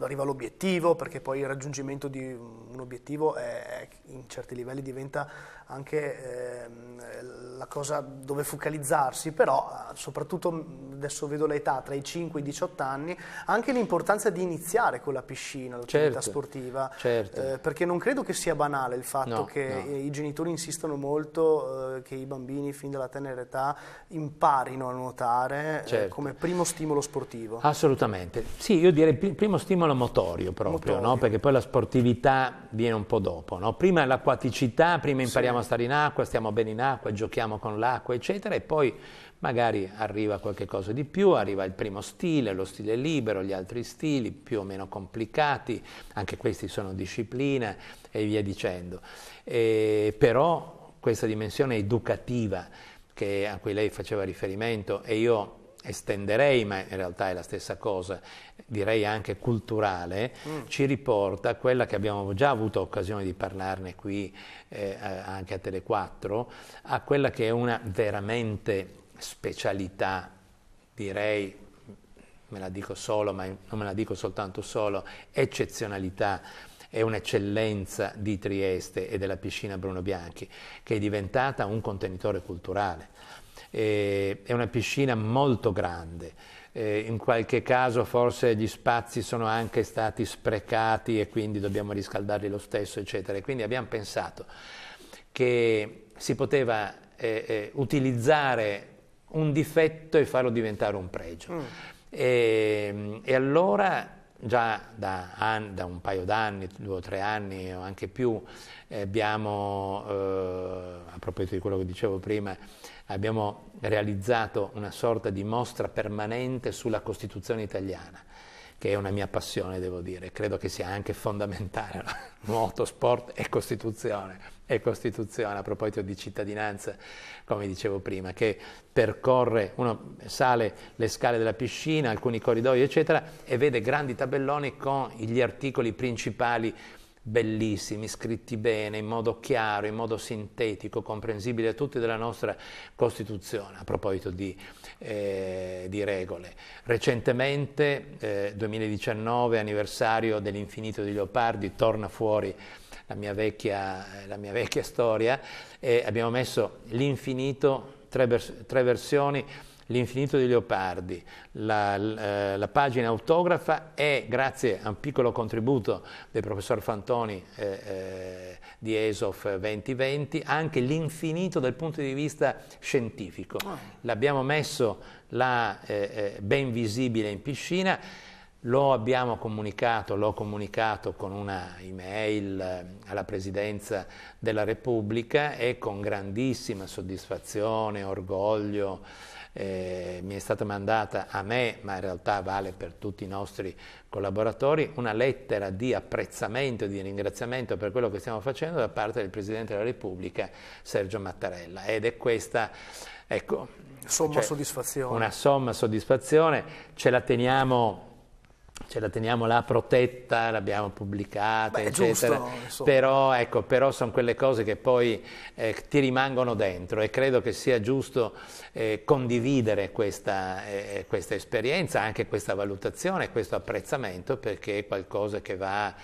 arriva l'obiettivo, perché poi il raggiungimento di un obiettivo è, in certi livelli diventa anche eh, la cosa dove focalizzarsi, però soprattutto adesso vedo l'età tra i 5 e i 18 anni, anche l'importanza di iniziare con la piscina, l'attività certo, sportiva, certo. eh, perché non credo che sia banale il fatto no, che no. i genitori insistano molto eh, che i bambini fin dalla tenera età imparino a nuotare eh, certo. come primo stimolo sportivo. Assolutamente, sì, io direi primo stimolo motorio proprio, motorio. No? perché poi la sportività viene un po' dopo, prima l'acquaticità, prima impariamo sì. a stare in acqua, stiamo bene in acqua, giochiamo con l'acqua, eccetera, e poi magari arriva qualche cosa di più, arriva il primo stile, lo stile libero, gli altri stili più o meno complicati, anche questi sono disciplina e via dicendo. E, però questa dimensione educativa che, a cui lei faceva riferimento e io estenderei, ma in realtà è la stessa cosa, direi anche culturale, mm. ci riporta a quella che abbiamo già avuto occasione di parlarne qui eh, anche a Tele4, a quella che è una veramente specialità, direi, me la dico solo, ma non me la dico soltanto solo, eccezionalità è un'eccellenza di Trieste e della piscina Bruno Bianchi, che è diventata un contenitore culturale. È una piscina molto grande, in qualche caso forse gli spazi sono anche stati sprecati e quindi dobbiamo riscaldarli lo stesso, eccetera. Quindi abbiamo pensato che si poteva eh, eh, utilizzare un difetto e farlo diventare un pregio. Mm. E, e, allora già da, anni, da, un paio d'anni, due o tre anni o anche più, eh, abbiamo, eh, a proposito di quello che dicevo prima, abbiamo realizzato una sorta di mostra permanente sulla Costituzione italiana che è una mia passione, devo dire, credo che sia anche fondamentale, nuoto, sport e Costituzione, e Costituzione, a proposito di cittadinanza, come dicevo prima, che percorre, uno sale le scale della piscina, alcuni corridoi, eccetera, e vede grandi tabelloni con gli articoli principali bellissimi, scritti bene, in modo chiaro, in modo sintetico, comprensibile a tutti della nostra Costituzione, a proposito di, eh, di regole. Recentemente, eh, 2019, anniversario dell'infinito di Leopardi, torna fuori la mia vecchia, la mia vecchia storia e abbiamo messo l'infinito, tre, vers- tre versioni, L'infinito di Leopardi, la, la, la, pagina autografa e grazie a un piccolo contributo del professor Fantoni eh, eh, di ESOF 2020 anche l'infinito dal punto di vista scientifico. Oh. L'abbiamo messo là eh, eh, ben visibile in piscina, lo abbiamo comunicato, l'ho comunicato con una email eh, alla Presidenza della Repubblica e con grandissima soddisfazione, orgoglio, eh, mi è stata mandata a me, ma in realtà vale per tutti i nostri collaboratori, una lettera di apprezzamento e di ringraziamento per quello che stiamo facendo da parte del Presidente della Repubblica Sergio Mattarella ed è questa, ecco, somma cioè, soddisfazione. Una somma soddisfazione, ce la teniamo ce la teniamo là protetta, l'abbiamo pubblicata, Beh, eccetera. Giusto, però, ecco, però sono quelle cose che poi eh, ti rimangono dentro e credo che sia giusto eh, condividere questa, eh, questa, esperienza, anche questa valutazione, questo apprezzamento, perché è qualcosa che va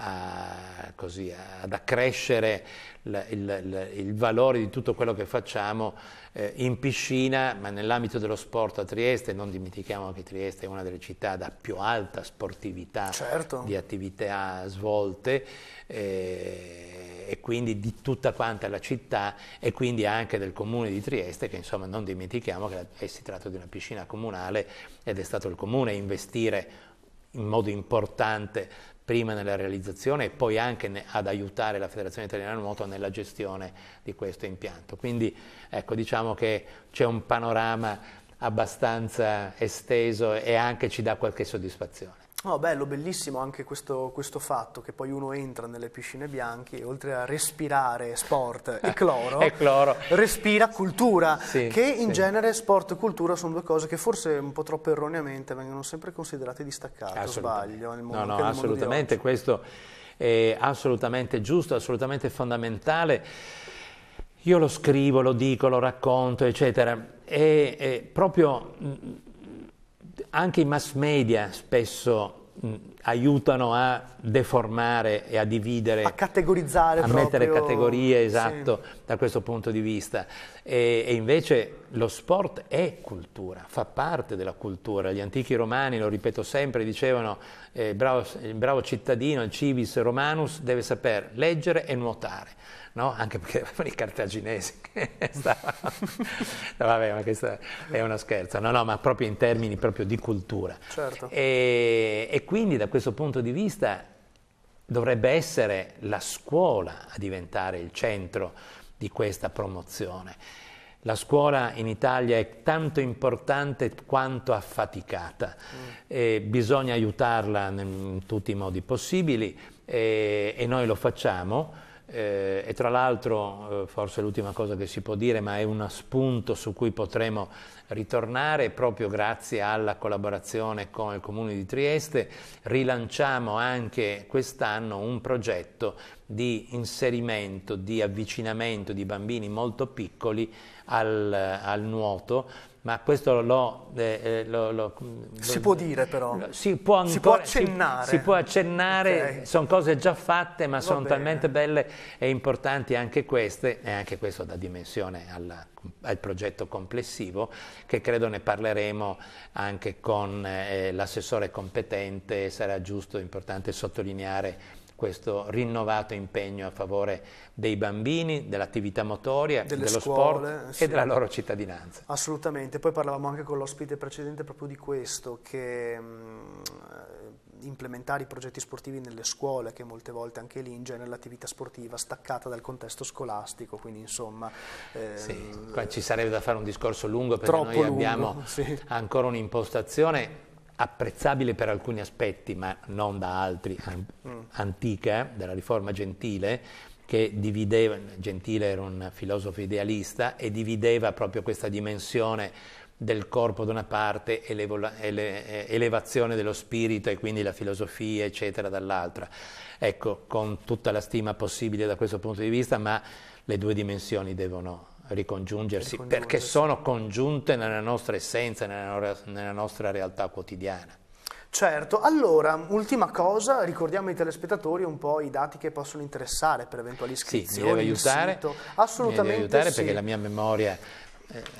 a, così, ad accrescere il, il, il, valore di tutto quello che facciamo eh, in piscina, ma nell'ambito dello sport a Trieste, non dimentichiamo che Trieste è una delle città da più alta sportività certo. di attività svolte. Eh, e quindi di tutta quanta la città e quindi anche del comune di Trieste che insomma non dimentichiamo che eh, si tratta di una piscina comunale ed è stato il comune a investire in modo importante prima nella realizzazione e poi anche ad aiutare la Federazione Italiana Nuoto nella gestione di questo impianto. Quindi ecco, diciamo che c'è un panorama abbastanza esteso e anche ci dà qualche soddisfazione. Oh, bello, bellissimo anche questo, questo, fatto che poi uno entra nelle piscine bianche e oltre a respirare sport e cloro, e cloro. respira cultura, sì, che in sì. genere sport e cultura sono due cose che forse un po' troppo erroneamente vengono sempre considerate distaccate, sbaglio? Nel mondo, no, no, assolutamente, questo è assolutamente giusto, assolutamente fondamentale. io lo scrivo, lo dico, lo racconto, eccetera, e, e proprio anche i mass media spesso mh, aiutano a deformare e a dividere, a categorizzare, a proprio... mettere categorie, esatto, sì. da questo punto di vista. E, e, invece lo sport è cultura, fa parte della cultura. Gli antichi romani, lo ripeto sempre, dicevano eh, bravo, il bravo cittadino, il civis romanus, deve saper leggere e nuotare no? anche perché i cartaginesi vabbè ma questo è uno scherzo no no ma proprio in termini proprio di cultura certo. e, e quindi da questo punto di vista dovrebbe essere la scuola a diventare il centro di questa promozione la scuola in Italia è tanto importante quanto affaticata, mm. bisogna aiutarla in tutti i modi possibili e, e noi lo facciamo. Eh, e tra l'altro, eh, forse l'ultima cosa che si può dire, ma è uno spunto su cui potremo ritornare, proprio grazie alla collaborazione con il Comune di Trieste, rilanciamo anche quest'anno un progetto di inserimento, di avvicinamento di bambini molto piccoli al, al nuoto ma questo lo, eh, eh lo, lo, si può dire però si può, ancora, si può accennare si, si può accennare okay. sono cose già fatte ma Va sono bene. talmente belle e importanti anche queste e anche questo dà dimensione alla, al progetto complessivo che credo ne parleremo anche con eh, l'assessore competente sarà giusto e importante sottolineare questo rinnovato impegno a favore dei bambini, dell'attività motoria, Delle dello scuole, sport sì. e della loro cittadinanza. Assolutamente, poi parlavamo anche con l'ospite precedente proprio di questo, che mh, implementare i progetti sportivi nelle scuole, che molte volte anche lì in genere l'attività sportiva staccata dal contesto scolastico, quindi insomma... Eh, sì, qua ci sarebbe da fare un discorso lungo perché noi lungo, abbiamo sì. ancora un'impostazione apprezzabile per alcuni aspetti, ma non da altri, an- mm. antica, della riforma gentile, che divideva, Gentile era un filosofo idealista e divideva proprio questa dimensione del corpo da una parte e l'elevazione dello spirito e quindi la filosofia, eccetera, dall'altra. Ecco, con tutta la stima possibile da questo punto di vista, ma le due dimensioni devono ricongiungersi, perché sono congiunte nella nostra essenza, nella, nella nostra realtà quotidiana. Certo, allora, ultima cosa, ricordiamo ai telespettatori un po' i dati che possono interessare per eventuali iscrizioni. Sì, mi deve aiutare, Assolutamente mi deve aiutare sì. perché la mia memoria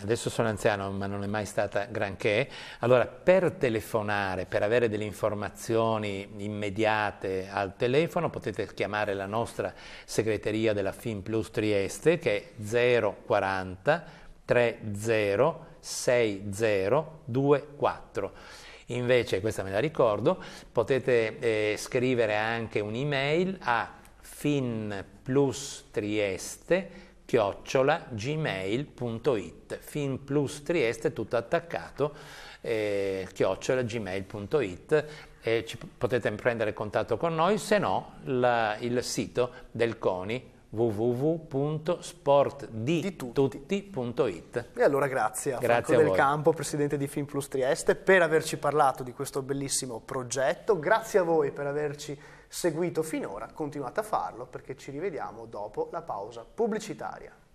adesso sono anziano ma non è mai stata granché, allora per telefonare, per avere delle informazioni immediate al telefono potete chiamare la nostra segreteria della FinPlus Trieste che è 040 30 6024. Invece, questa me la ricordo, potete eh, scrivere anche un'email a finplustrieste chiocciola gmail.it fin plus Trieste tutto attaccato eh, chiocciola gmail.it e ci, potete prendere contatto con noi se no la, il sito del CONI www.sportditutti.it E allora grazie a grazie Franco a Del Campo, presidente di FinPlus Trieste, per averci parlato di questo bellissimo progetto. Grazie a voi per averci seguito finora, continuate a farlo perché ci rivediamo dopo la pausa pubblicitaria.